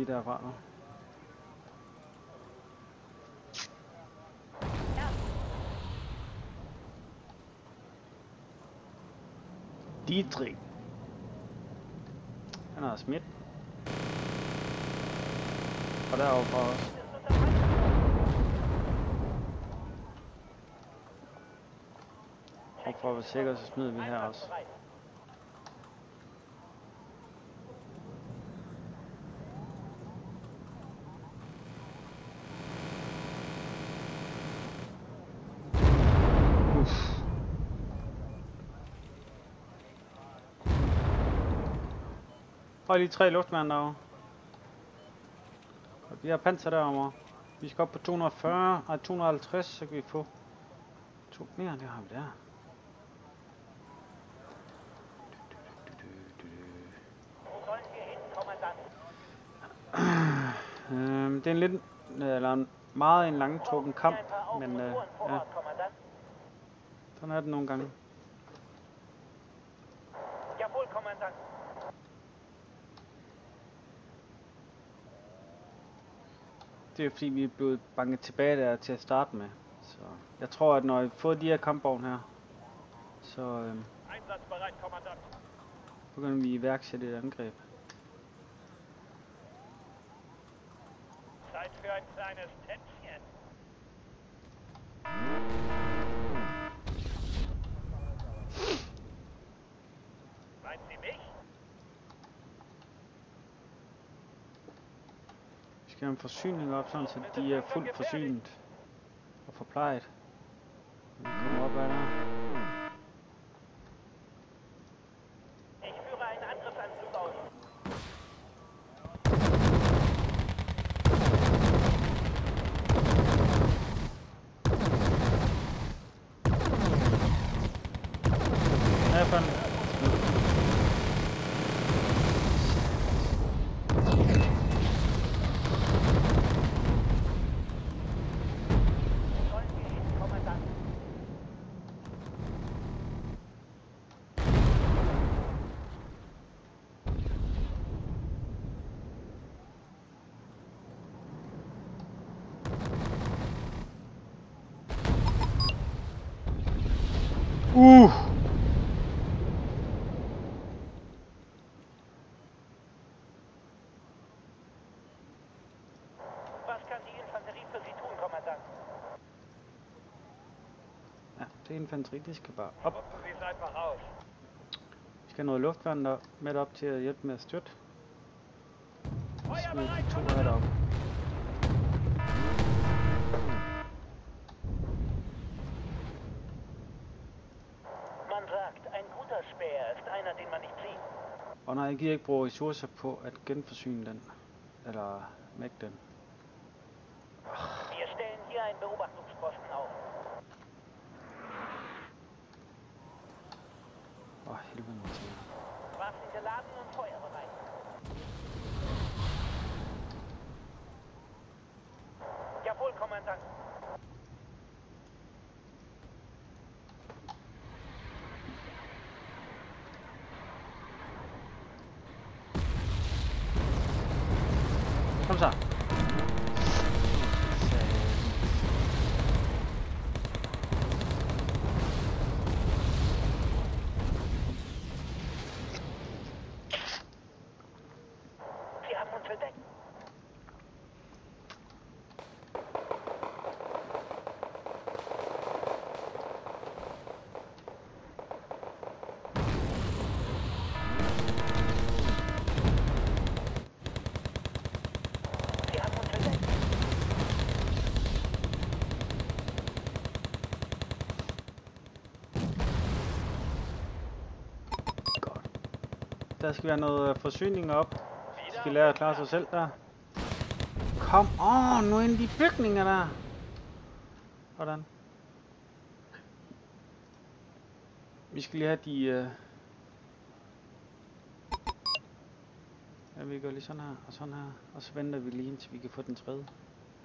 Lige derfra nu. Dietrich. Han har smidt. Og derovre fra Feind Og for at være sikker, så smider vi her også. Prøv lige tre luftmænd derovre. Og vi har panser derovre. Vi skal op på 240, og 250, så kan vi få to mere, det har vi der. Kommandant? Øhm, det er en lidt, eller en meget en langtrukken kamp, men øh, ja, sådan er det nogle gange. Jawohl, Kommandant. Det er fordi, vi er blevet banket tilbage der til at starte med. Så jeg tror, at når jeg får de her kampvogne her, så øhm, begynder vi at iværksætte et angreb. Zeit für ein kleines Tänzchen. Meint Sie mich? Vi skal have en forsyning op, sådan, så de er fuldt forsynet og forplejet. Kom kommer op af der. Ich führe einen Angriffsanflug aus. Ja, fandme. Wo sollen wir hin, Kommandant? Uh! Was kann die Infanterie für Sie tun, Kommandant? Ja, det er infanteri, de skal bare op. Nutzen Sie es einfach aus. Vi skal have noget luftvand der med op til at hjælpe med at støtte. Smid de to her deroppe. Man sagt, ein guter Speer ist einer, den man nicht sieht. Og nej, jeg gider ikke bruge ressourcer på at genforsyne den. Eller mægge den. Wir stellen hier einen Beobachtungsposten auf. Åh, oh, helvede Martina. Waffen geladen und feuerbereit. Jawohl, Kommandant. Kom så. Sie haben uns entdeckt. Der skal være noget øh, forsyning op. Vi skal lære at klare sig selv der. Kom on, nu ind i de bygninger der. Hvordan? Vi skal lige have de... Øh... Ja, vi gør lige sådan her, og sådan her. Og så venter vi lige indtil vi kan få den tredje.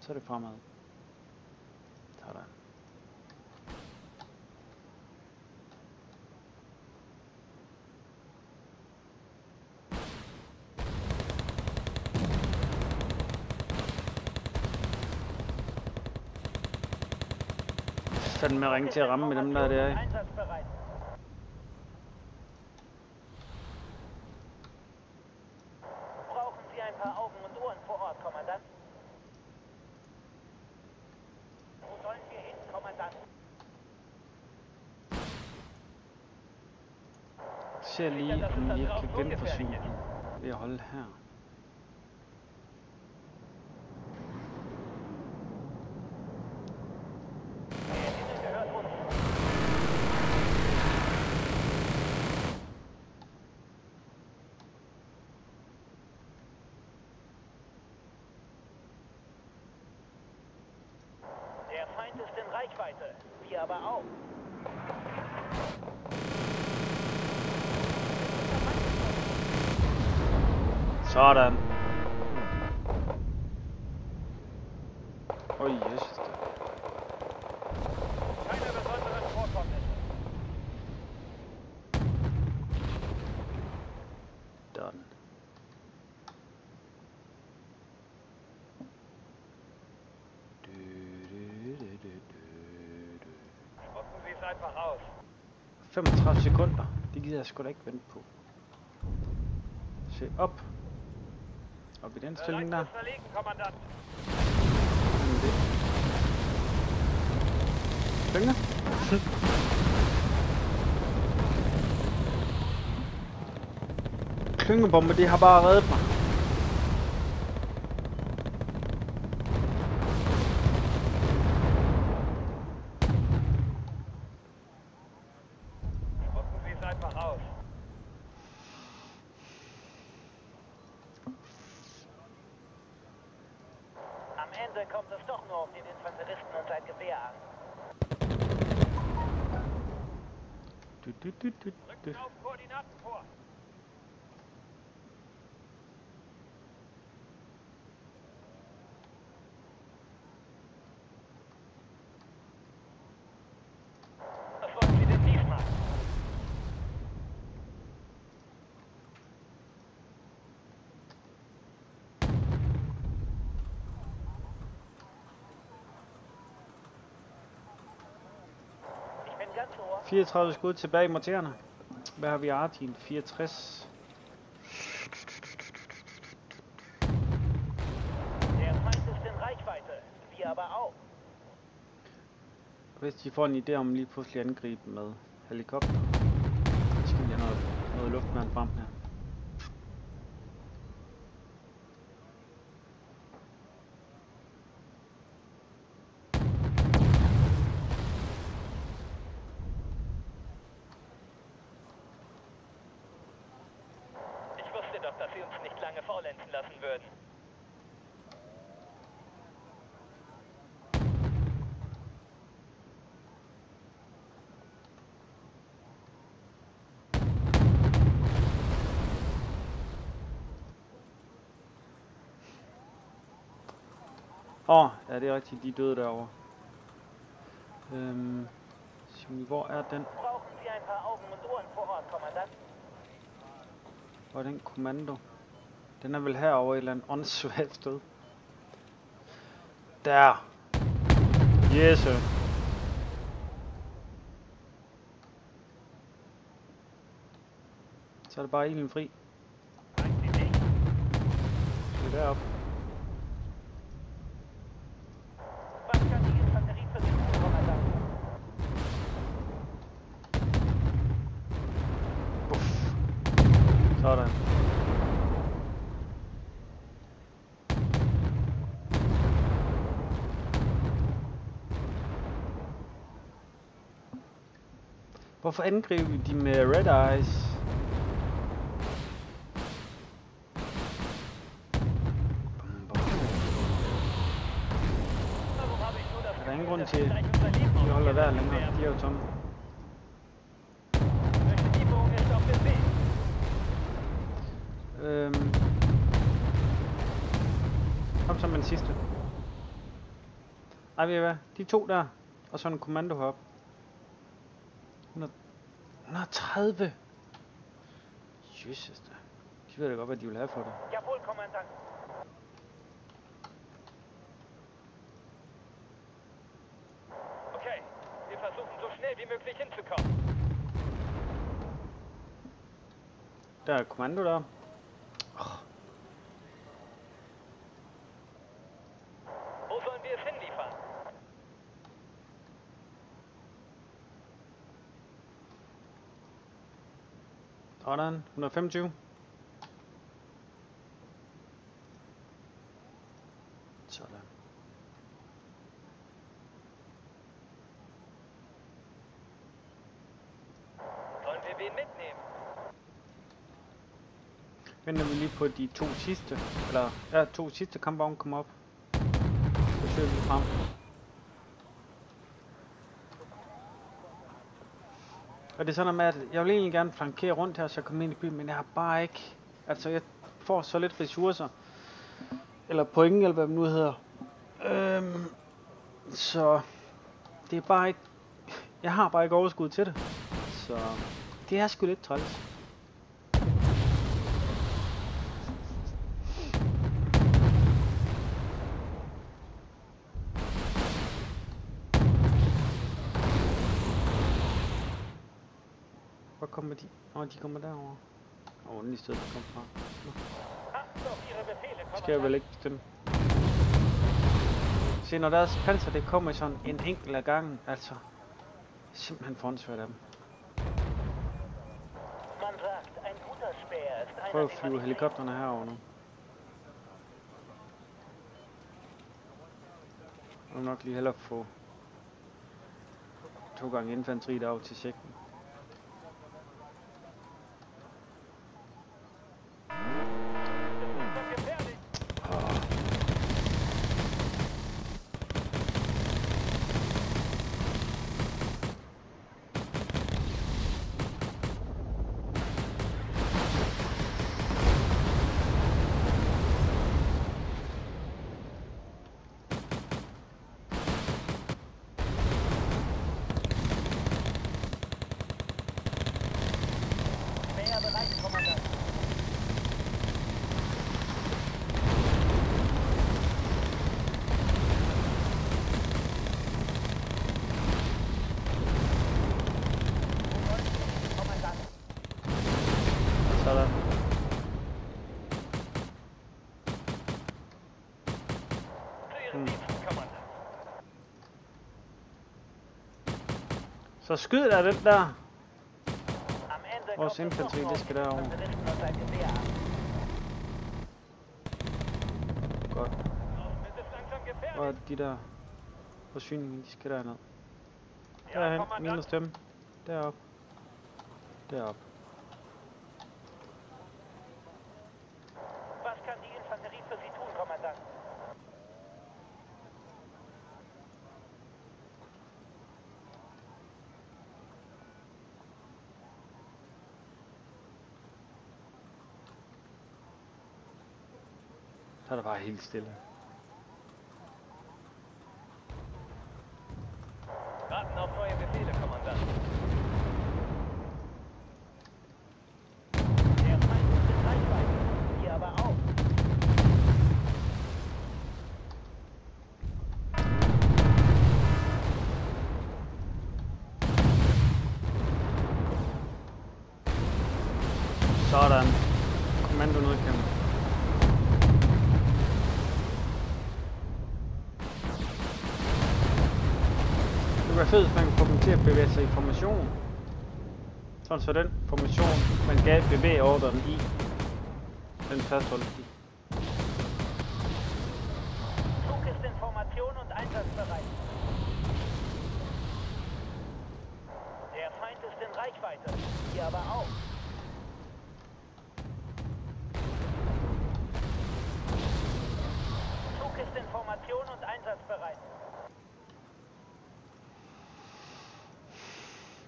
Så er det fremad. Sådan den med ringe til at ramme med dem der, der er. ikke? Brauchen Sie ein paar Augen und Ohren vor Ort, Kommandant? Wo wir hin, Kommandant? ser lige, om jeg kan genforsyne ved at holde her. Sådan. Oj, Jesus. Keine besonderen Vorkommnisse. Done. Spucken Sie es einfach aus. 35 sekunder. Det gider jeg sgu da ikke vente på. Se op. Op i den stilling verlegen, Kommandant. Sådan Klyngebombe, de har bare reddet mig. Spucken Sie es einfach aus. Am Ende kommt es doch nur auf den Infanteristen und sein Gewehr an. Du, du, du, du, du. Rücken auf Koordinaten vor. Was wollen Sie denn diesmal? Ich bin ganz ohr. 34 skud tilbage i mortererne. Hvad har vi Artin? 64. Der Feind ist in Reichweite, wir aber auch. Hvis de får en idé om lige pludselig angribe med helikopter, så skal vi have noget, noget luftværn frem her. Åh, oh, ja det er rigtigt, de er døde derovre. Øhm, Simi, hvor er den? Hvor er den kommando? Den er vel herovre et eller andet åndssvagt sted. Der! Yes, sir. Så er det bare ilden fri. Det er deroppe. Hvorfor angriber vi de med red eyes? Der Er der ingen grund til, at de holder der længere? De er jo tomme. Øhm. Kom så med den sidste. Nej, ved I hvad? De to der, og så en kommando heroppe. 100 130! Jesus da. De ved da godt, hvad de vil have for det. Jawohl, Kommandant. Okay, wir versuchen so schnell wie möglich hinzukommen. Der er kommando der. Wo sollen wir es hinliefern? Sådan, 125. Sådan. Sollen wir wen mitnehmen? Venter vi lige på de to sidste, eller ja, to sidste kampvogne kommer op. Så søger vi frem. Og det er sådan noget med, at jeg vil egentlig gerne flankere rundt her, så jeg kommer ind i byen, men jeg har bare ikke, altså jeg får så lidt ressourcer, eller point, eller hvad det nu hedder. Øhm, så det er bare ikke, jeg har bare ikke overskud til det. Så det er sgu lidt træls. Hvor Åh, oh, de kommer derover. Åh, oh, lige stedet, de kom fra. Det skal jeg vel ikke bestemme. Se, når deres panser, det kommer sådan en enkelt af gangen, altså. Simpelthen forhåndsvært af dem. Prøv at den flyve helikopterne herover nu. Jeg vil nok lige hellere få to gange infanteri derover til sigten. Das ist gefährlich. Speer bereit, Kommandant. Kommandant. Sådan. Så skyd der den der. Vores infanteri, det skal derover. Godt. Og de der forsyninger, de skal derned. Derhen, minus dem. Derop. Derop. Was kann die Infanterie für Sie tun, Kommandant? Så er der bare helt stille. Warten auf neue Befehle, Kommandant. Der Feind ist in Reichweite. Ihr aber auch. Sådan. Kommando nedkæmper. Det kunne være fedt, hvis man bevæger sig i formation. Sådan så den formation, man gav bevægeordren i, den fastholdes i. Zug ist in Formation und einsatzbereit. Der Feind ist in Reichweite. Ihr aber auch. Zug ist in Formation und einsatzbereit.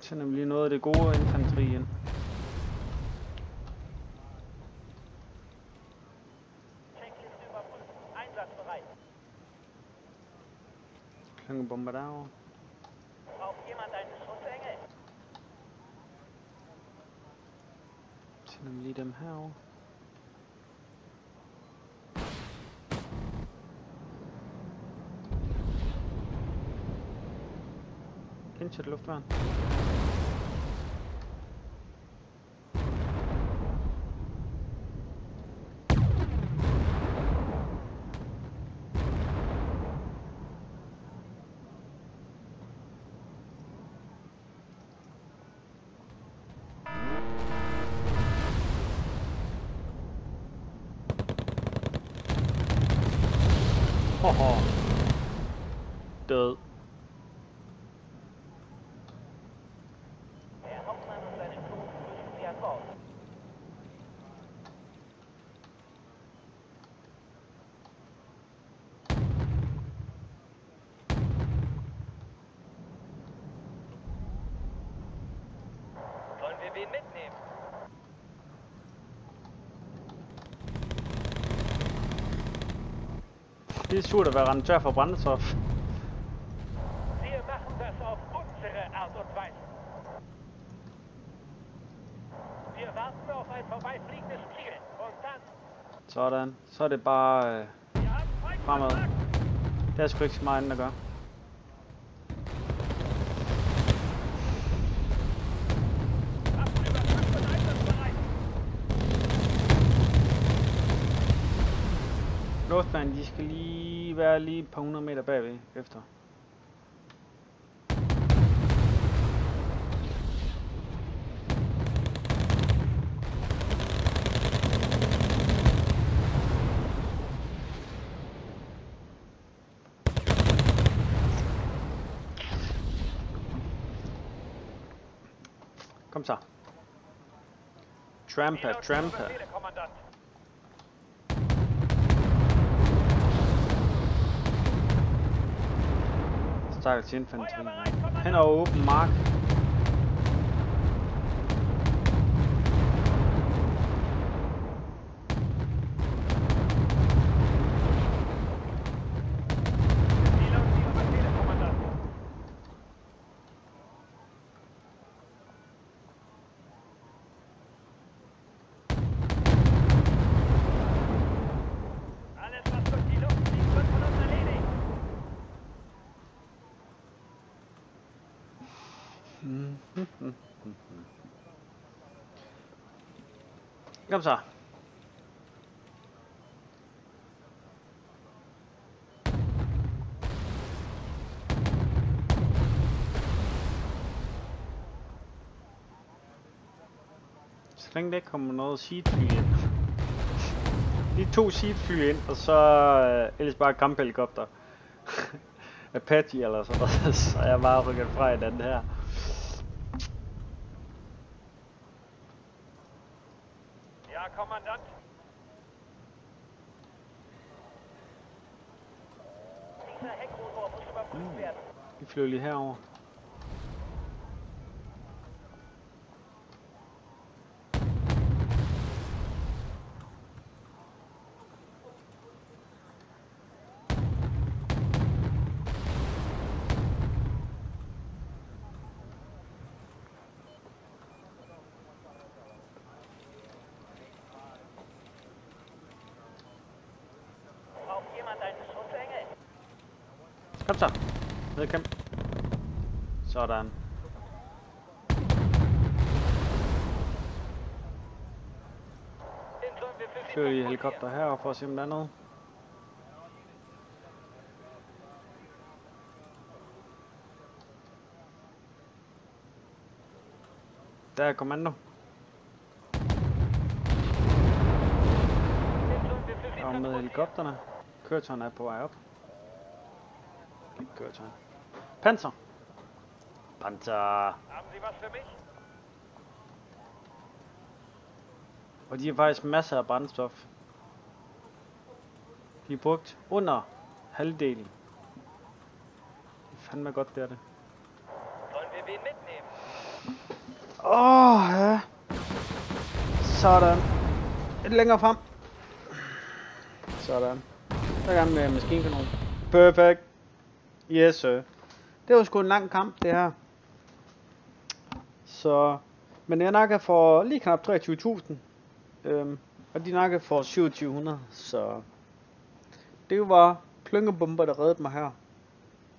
Sender vi lige noget af det gode infanteri ind. Checkliste überprüfen. Einsatzbereit. Klyngebomber derovre. Braucht jemand eine Schussengel? Sender vi lige dem herover. Indsæt luftværn. 的 Det er surt at være rendt tør for brændstof. Wir machen das auf unsere Art und Weise. Wir warten auf ein vorbeifliegendes Ziel. Und dann... Sådan. Så er det bare øh, fremad. Det er sgu ikke så meget andet at gøre. Waffenübertrag und einsatzbereit! Northman, de skal lige være lige et par hundrede meter bagved efter. Kom så. Tramper, tramper. Kommandant. Stakkels infanteri. Han er åben mark. Wie lauten Ihre Befehle, Kommandant? Alles, was durch die Luft fliegt, wird von uns erledigt. Kom så. Så længe der kommer noget seedfly ind. Lige to seedfly ind, og så øh, ellers bare kamphelikopter. Apache eller sådan noget, så jeg bare rykket fra i den her. Ja, Kommandant. Werden. Vi flyver lige herover. Braucht jemand einen Schutzengel? Kom så. Nedkæmp. Sådan. Den sollen wir für helikopter herover for at se om der er noget. Der er kommando. Den sollen med helikopterne. Køretøjen er på vej op. Ikke køretøjen. Panzer. Panzer. Haben Sie was für mich? Og de har faktisk masser af brændstof. De er brugt under halvdelen. Det er fandme godt, det er det. Sollen wir wen mitnehmen? Åh, oh, ja. Sådan. Lidt længere frem. Sådan. Så er jeg gang med maskinkanon. Perfect. Yes, sir. Det var sgu en lang kamp, det her. Så... Men jeg nakker for lige knap 23.000. Øhm, og de nakker for 2700, så... Det var klyngebomber, der reddede mig her.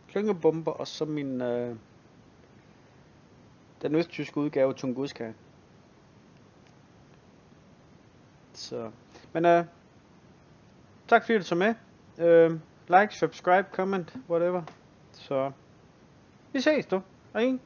Klyngebomber, og så min... Øh, den østtyske udgave Tunguska. Så, men øh, tak fordi du så med. Øh, like, subscribe, comment, whatever. Så, vi ses du. Og en